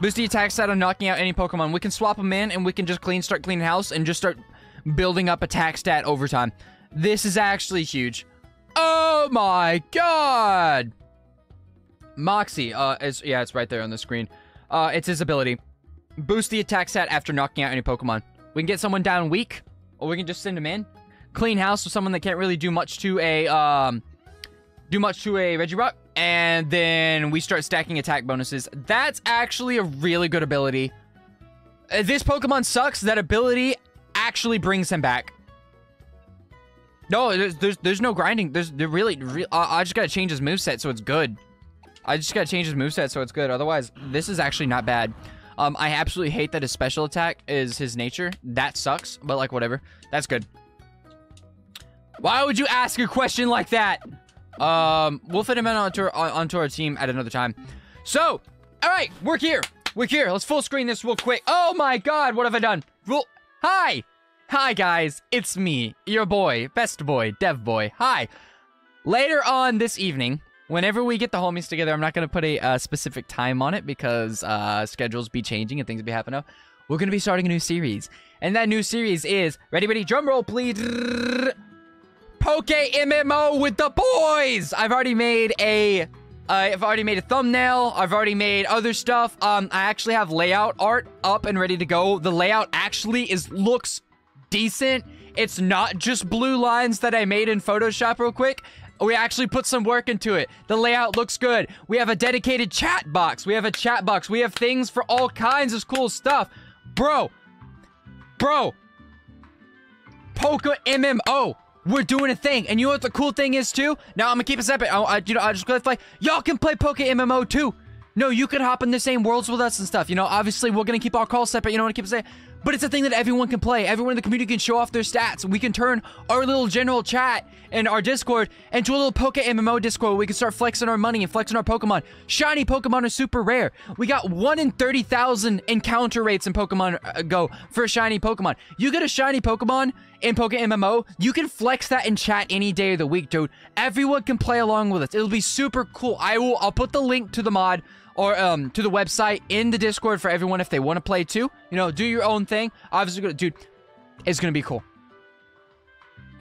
Boost the attack stat on knocking out any Pokemon. We can swap them in and we can just clean, start cleaning house and just start building up attack stat over time. This is actually huge. Oh my god! Moxie, uh, is, yeah, it's right there on the screen. Uh, it's his ability. Boost the attack stat after knocking out any Pokemon. We can get someone down weak, or we can just send them in. Clean house with someone that can't really do much to a, um, do much to a Regirock, and then we start stacking attack bonuses. That's actually a really good ability. Uh, this Pokemon sucks. That ability actually brings him back. No, there's there's, there's no grinding. There's there really, re I, I just gotta change his moveset so it's good. I just gotta change his moveset so it's good. Otherwise, this is actually not bad. Um, I absolutely hate that his special attack is his nature. That sucks, but like whatever. That's good. Why would you ask a question like that? Um, we'll fit him in onto our, onto our team at another time. So, all right, we're here. We're here. Let's full screen this real quick. Oh my god, what have I done? Well, hi. Hi, guys. It's me, your boy, best boy, dev boy. Hi. Later on this evening, whenever we get the homies together, I'm not going to put a uh, specific time on it because uh, schedules be changing and things be happening. We're going to be starting a new series. And that new series is, ready, ready, drum roll, please. Poke MMO with the boys. I've already made a, uh, I've already made a thumbnail. I've already made other stuff. Um, I actually have layout art up and ready to go. The layout actually is looks decent. It's not just blue lines that I made in Photoshop real quick. We actually put some work into it. The layout looks good. We have a dedicated chat box. We have a chat box. We have things for all kinds of cool stuff. Bro. Bro. Poke MMO. We're doing a thing. And you know what the cool thing is too? Now I'm gonna keep it separate. I, I you know, I just clarify. Y'all can play Poke MMO too. No, you can hop in the same worlds with us and stuff. You know, obviously we're gonna keep our calls separate. You know what I keep saying? But it's a thing that everyone can play. Everyone in the community can show off their stats. We can turn our little general chat and our Discord and into a little Poke MMO Discord where we can start flexing our money and flexing our Pokemon. Shiny Pokemon are super rare. We got 1 in 30,000 encounter rates in Pokemon uh, Go for a shiny Pokemon. You get a shiny Pokemon in Poke MMO, you can flex that in chat any day of the week, dude. Everyone can play along with us. It'll be super cool. I will I'll put the link to the mod or um to the website in the Discord for everyone if they want to play too. You know, do your own thing. Obviously, dude, it's gonna be cool.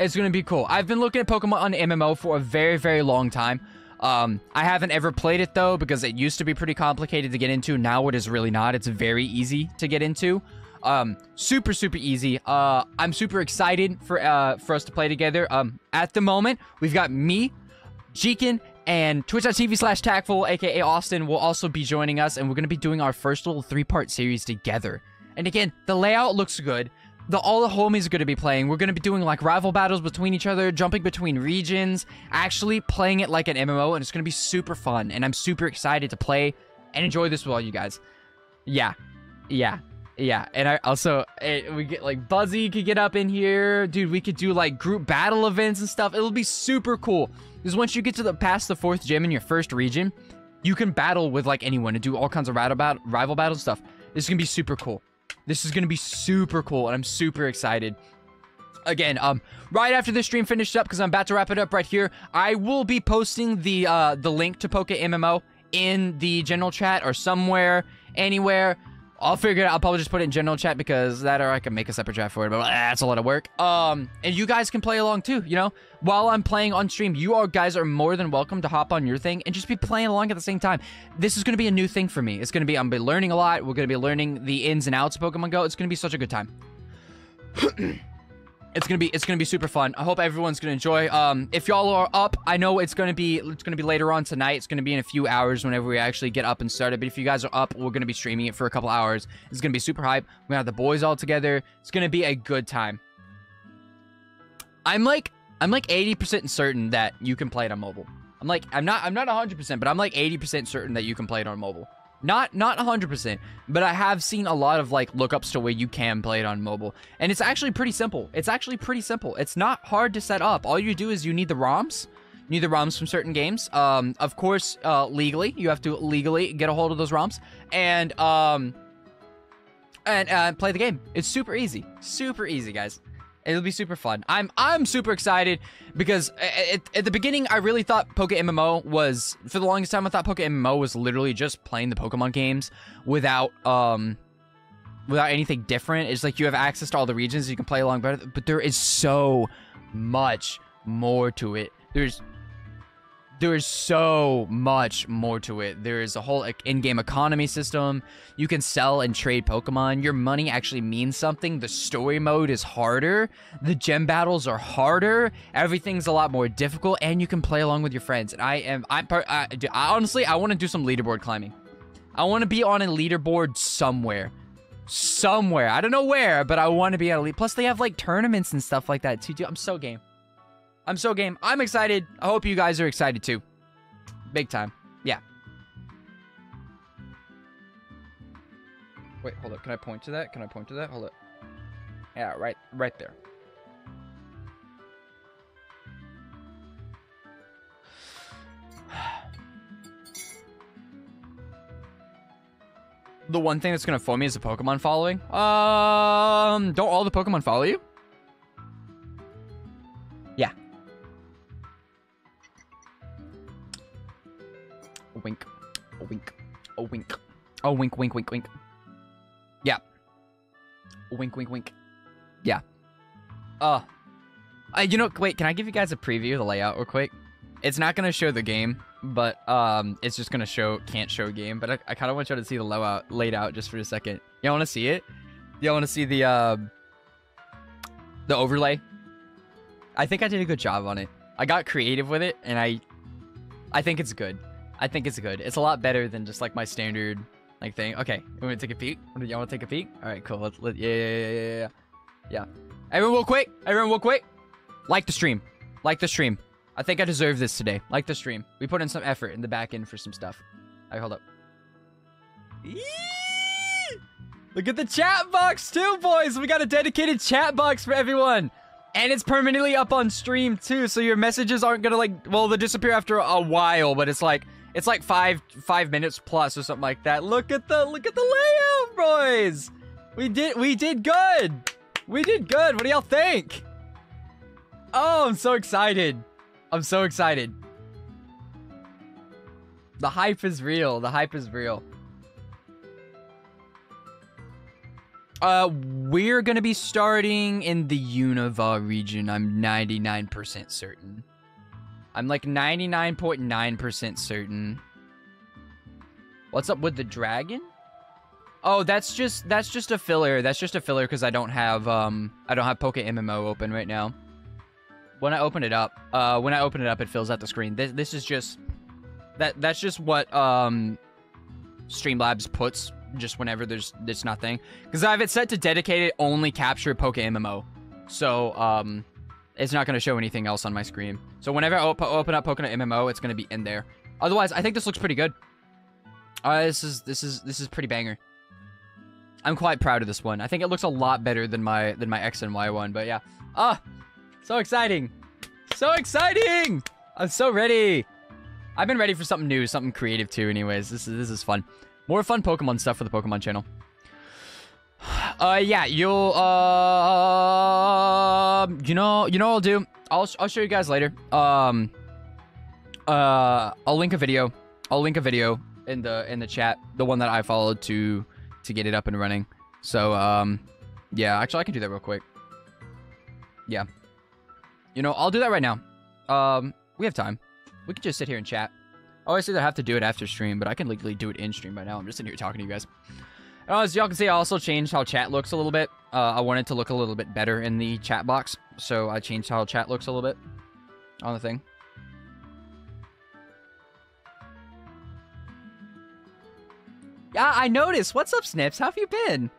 It's gonna be cool. I've been looking at Pokemon on MMO for a very, very long time. Um, I haven't ever played it though because it used to be pretty complicated to get into. Now it is really not. It's very easy to get into. Um, super, super easy. Uh, I'm super excited for uh for us to play together. Um, at the moment, we've got me, Jeekin, and twitch.tv slash tactful, aka Austin, will also be joining us, and we're going to be doing our first little three part series together. And again, the layout looks good. The, all the homies are going to be playing. We're going to be doing like rival battles between each other, jumping between regions, actually playing it like an MMO, and it's going to be super fun. And I'm super excited to play and enjoy this with all you guys. Yeah, yeah, yeah. And I also, it, we get like Buzzy could get up in here. Dude, we could do like group battle events and stuff. It'll be super cool. Because once you get to the past the fourth gym in your first region, you can battle with like anyone and do all kinds of rival, bat rival battle stuff. This is gonna be super cool. This is gonna be super cool, and I'm super excited. Again, um, right after the stream finished up, because I'm about to wrap it up right here, I will be posting the uh the link to Poke MMO in the general chat or somewhere, anywhere. I'll figure it out. I'll probably just put it in general chat because that or I can make a separate chat for it, but that's a lot of work. Um, and you guys can play along too, you know? While I'm playing on stream, you all guys are more than welcome to hop on your thing and just be playing along at the same time. This is going to be a new thing for me. It's going to be, I'm going to be learning a lot. We're going to be learning the ins and outs of Pokemon Go. It's going to be such a good time. it's gonna be it's gonna be super fun. I hope everyone's gonna enjoy. Um, if y'all are up, I know it's gonna be it's gonna be later on tonight. It's gonna be in a few hours whenever we actually get up and started. But if you guys are up, we're gonna be streaming it for a couple hours. It's gonna be super hype. We have the boys all together. It's gonna be a good time. I'm like I'm like 80% certain that you can play it on mobile. I'm like I'm not I'm not 100%, but I'm like 80% certain that you can play it on mobile. Not not 100%, but I have seen a lot of like lookups to where you can play it on mobile. And it's actually pretty simple. It's actually pretty simple. It's not hard to set up. All you do is you need the ROMs. You need the ROMs from certain games. Um, of course, uh, legally, you have to legally get a hold of those ROMs and um, and uh, play the game. It's super easy, super easy, guys. It'll be super fun. I'm I'm super excited because at, at, the beginning I really thought Poke MMO was for the longest time I thought Poke MMO was literally just playing the Pokemon games without um without anything different. It's like you have access to all the regions you can play along better, but there is so much more to it. There's there is so much more to it. There is a whole in-game economy system. You can sell and trade Pokemon. Your money actually means something. The story mode is harder. The gym battles are harder. Everything's a lot more difficult, and you can play along with your friends. And I am, I, I, I honestly, I want to do some leaderboard climbing. I want to be on a leaderboard somewhere. Somewhere. I don't know where, but I want to be at a lead. Plus, they have like tournaments and stuff like that too. I'm so game. I'm so game. I'm excited. I hope you guys are excited too. Big time. Yeah. Wait, hold up. Can I point to that? Can I point to that? Hold up. Yeah, right right there. the one thing that's gonna phone me is the Pokemon following. Um, don't all the Pokemon follow you? Wink. A wink. A wink. Oh, wink, wink, wink, wink. Yeah. A wink, wink, wink. Yeah. Uh, uh, you know, wait, can I give you guys a preview of the layout real quick? It's not going to show the game, but um, it's just going to show, can't show game, but I, I kind of want y'all to see the layout, laid out just for a second. Y'all want to see it? Y'all want to see the, uh, the overlay? I think I did a good job on it. I got creative with it, and I, I think it's good. I think it's good. It's a lot better than just like my standard like thing. Okay, you want to take a peek? Y'all want to take a peek? All right, cool. Let's let yeah yeah yeah yeah yeah yeah. Everyone, real quick. Everyone, real quick. Like the stream. Like the stream. I think I deserve this today. Like the stream. We put in some effort in the back end for some stuff. All right, hold up. Eee! Look at the chat box too, boys. We got a dedicated chat box for everyone. And it's permanently up on stream too, so your messages aren't gonna like, well, they disappear after a while, but it's like, it's like five five minutes plus or something like that. Look at the look at the layout, boys. We did we did good. We did good. What do y'all think? Oh, I'm so excited. I'm so excited. The hype is real. The hype is real. Uh, we're gonna be starting in the Unova region. I'm 99% certain. I'm like 99.9% certain. What's up with the dragon? Oh, that's just that's just a filler. That's just a filler because I don't have um I don't have Poke MMO open right now. When I open it up, uh, when I open it up, it fills out the screen. This this is just that that's just what um Streamlabs puts just whenever there's there's nothing. Because I have it set to dedicated only capture Poke MMO. So, um, it's not going to show anything else on my screen. So whenever I op open up Pokemon MMO, it's going to be in there. Otherwise, I think this looks pretty good. Uh, this is this is this is pretty banger. I'm quite proud of this one. I think it looks a lot better than my than my X and Y one. But yeah, ah, so exciting, so exciting! I'm so ready. I've been ready for something new, something creative too. Anyways, this is this is fun. More fun Pokemon stuff for the Pokemon channel. Uh, yeah, you'll, uh, you know, you know what I'll do? I'll, I'll show you guys later. Um, uh, I'll link a video. I'll link a video in the, in the chat. The one that I followed to, to get it up and running. So, um, yeah, actually, I can do that real quick. Yeah. You know, I'll do that right now. Um, we have time. We can just sit here and chat. Say I have to do it after stream, but I can legally do it in stream right now. I'm just sitting here talking to you guys. And as y'all can see, I also changed how chat looks a little bit. Uh, I wanted to look a little bit better in the chat box, so I changed how chat looks a little bit on the thing. Yeah, I noticed. What's up, Snips? How have you been?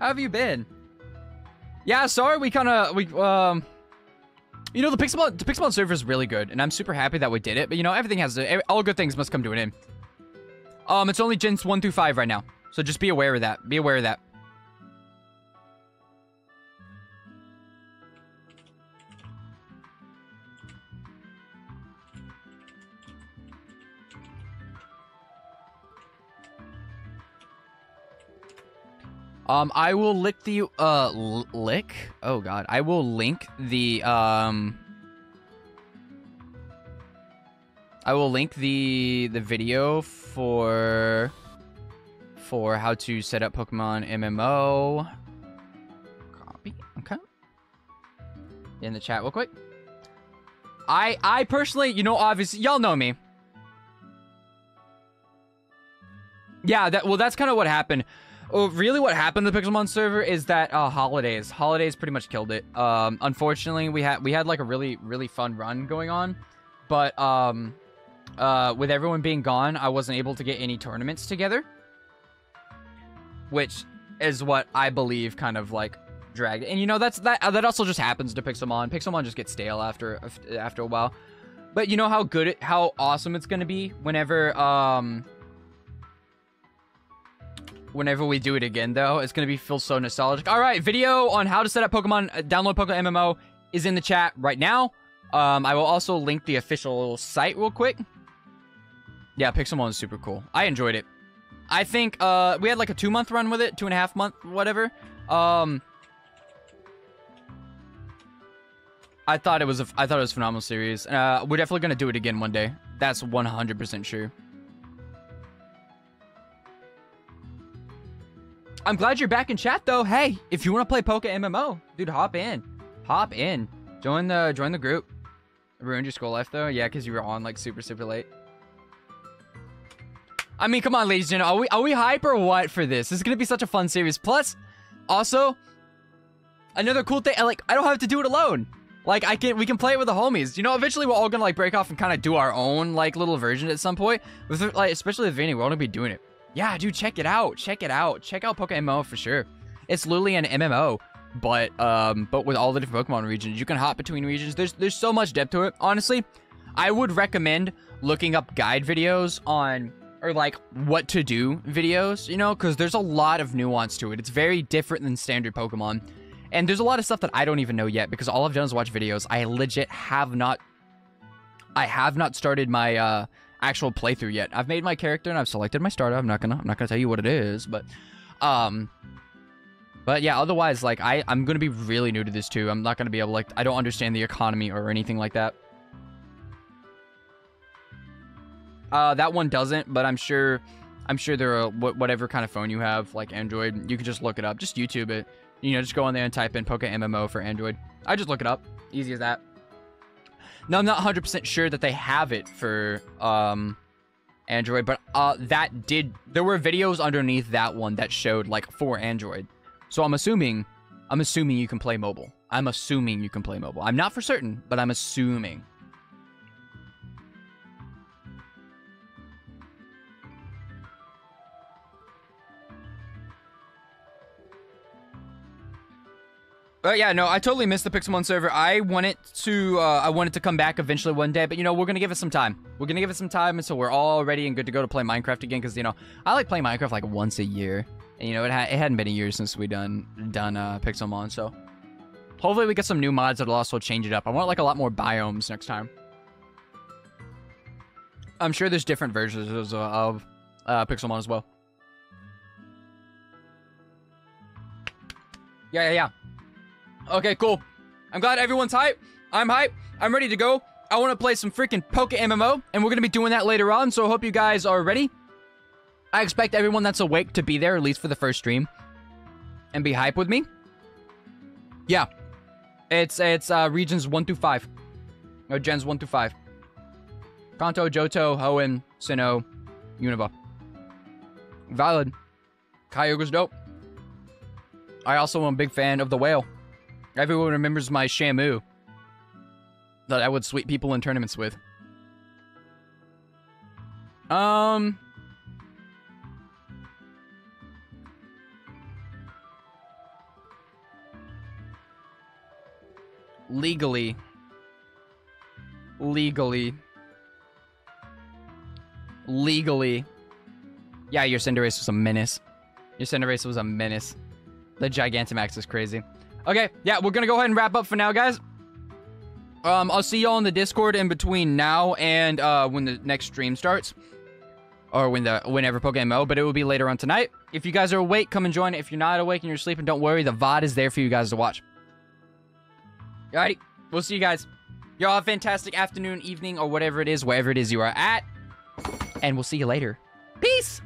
How have you been? Yeah, sorry, we kind of we um you know, the Pixelmon, the Pixelmon server is really good, and I'm super happy that we did it. But, you know, everything has... To, all good things must come to an end. Um, it's only gens one through five right now, so just be aware of that. Be aware of that. Um, I will lick the uh lick. Oh God, I will link the um. I will link the the video for for how to set up Pokemon MMO. Copy. Okay. In the chat, real quick. I I personally, you know, obviously, y'all know me. Yeah, that well, that's kind of what happened. Well, really, what happened to the Pixelmon server is that uh, holidays, holidays pretty much killed it. Um, unfortunately, we had we had like a really really fun run going on, but um, uh, with everyone being gone, I wasn't able to get any tournaments together, which is what I believe kind of like dragged. And you know that's that that also just happens to Pixelmon. Pixelmon just gets stale after after a while. But you know how good it, how awesome it's gonna be whenever um whenever we do it again, though. It's going to be feel so nostalgic. All right, video on how to set up Pokemon, uh, download Pokemon MMO is in the chat right now. Um, I will also link the official site real quick. Yeah, Pixelmon is super cool. I enjoyed it. I think uh, we had like a two month run with it, two and a half month, whatever. Um, I thought it was a, I thought it was a phenomenal series. Uh, we're definitely gonna do it again one day. That's 100% sure. I'm glad you're back in chat though. Hey, if you want to play Poke MMO, dude, hop in. Hop in. Join the join the group. Ruined your school life though? Yeah, because you were on like super super late. I mean, come on, ladies and gentlemen. Are we are we hype or what for this? This is gonna be such a fun series. Plus, also, another cool thing, like, I don't have to do it alone. Like, I can, we can play it with the homies. You know, eventually we're all gonna, like, break off and kind of do our own, like, little version at some point. With, like, especially with Vinny, we're gonna be doing it. Yeah, dude, check it out. Check it out. Check out Pokemon for sure. It's literally an MMO, but um, but with all the different Pokemon regions, you can hop between regions. There's there's so much depth to it. Honestly, I would recommend looking up guide videos on or like what to do videos, you know, because there's a lot of nuance to it. It's very different than standard Pokemon. And there's a lot of stuff that I don't even know yet because all I've done is watch videos. I legit have not I have not started my uh actual playthrough yet. I've made my character and I've selected my starter. I'm not gonna I'm not gonna tell you what it is, but um but yeah, otherwise like I I'm gonna be really new to this too. I'm not gonna be able like I don't understand the economy or anything like that. Uh, that one doesn't, but I'm sure I'm sure there are whatever kind of phone you have, like Android, you can just look it up. Just YouTube it. You know, just go on there and type in Poke MMO for Android. I just look it up. Easy as that. Now, I'm not 100% sure that they have it for um, Android, but uh, that did. There were videos underneath that one that showed like for Android. So I'm assuming, I'm assuming you can play mobile. I'm assuming you can play mobile. I'm not for certain, but I'm assuming. But yeah, no, I totally missed the Pixelmon server. I want it to, uh, I want it to come back eventually one day, but you know, we're gonna give it some time. We're gonna give it some time until we're all ready and good to go to play Minecraft again, because you know, I like playing Minecraft like once a year, and you know, it, ha it hadn't been a year since we done done uh, Pixelmon, so hopefully we get some new mods that'll also change it up. I want like a lot more biomes next time. I'm sure there's different versions of, of uh, Pixelmon as well. Yeah, yeah, yeah. Okay, cool. I'm glad everyone's hype. I'm hype. I'm ready to go. I want to play some freaking Poke MMO, and we're going to be doing that later on, so I hope you guys are ready. I expect everyone that's awake to be there, at least for the first stream, and be hype with me. Yeah. It's it's uh, regions 1 through 5. Or gens 1 through 5. Kanto, Johto, Hoenn, Sinnoh, Unova. Valid. Kyogre's dope. I also am a big fan of the whale. Everyone remembers my Shamu that I would sweep people in tournaments with. Um. Legally. Legally. Legally. Yeah, your Cinderace was a menace. Your Cinderace was a menace. The Gigantamax is crazy. Okay, yeah, we're gonna go ahead and wrap up for now, guys. Um, I'll see y'all in the Discord in between now and uh, when the next stream starts, or when the whenever Poke MMO. But it will be later on tonight. If you guys are awake, come and join. If you're not awake and you're sleeping, don't worry. The VOD is there for you guys to watch. Alrighty, we'll see you guys. Y'all have a fantastic afternoon, evening, or whatever it is, wherever it is you are at, and we'll see you later. Peace.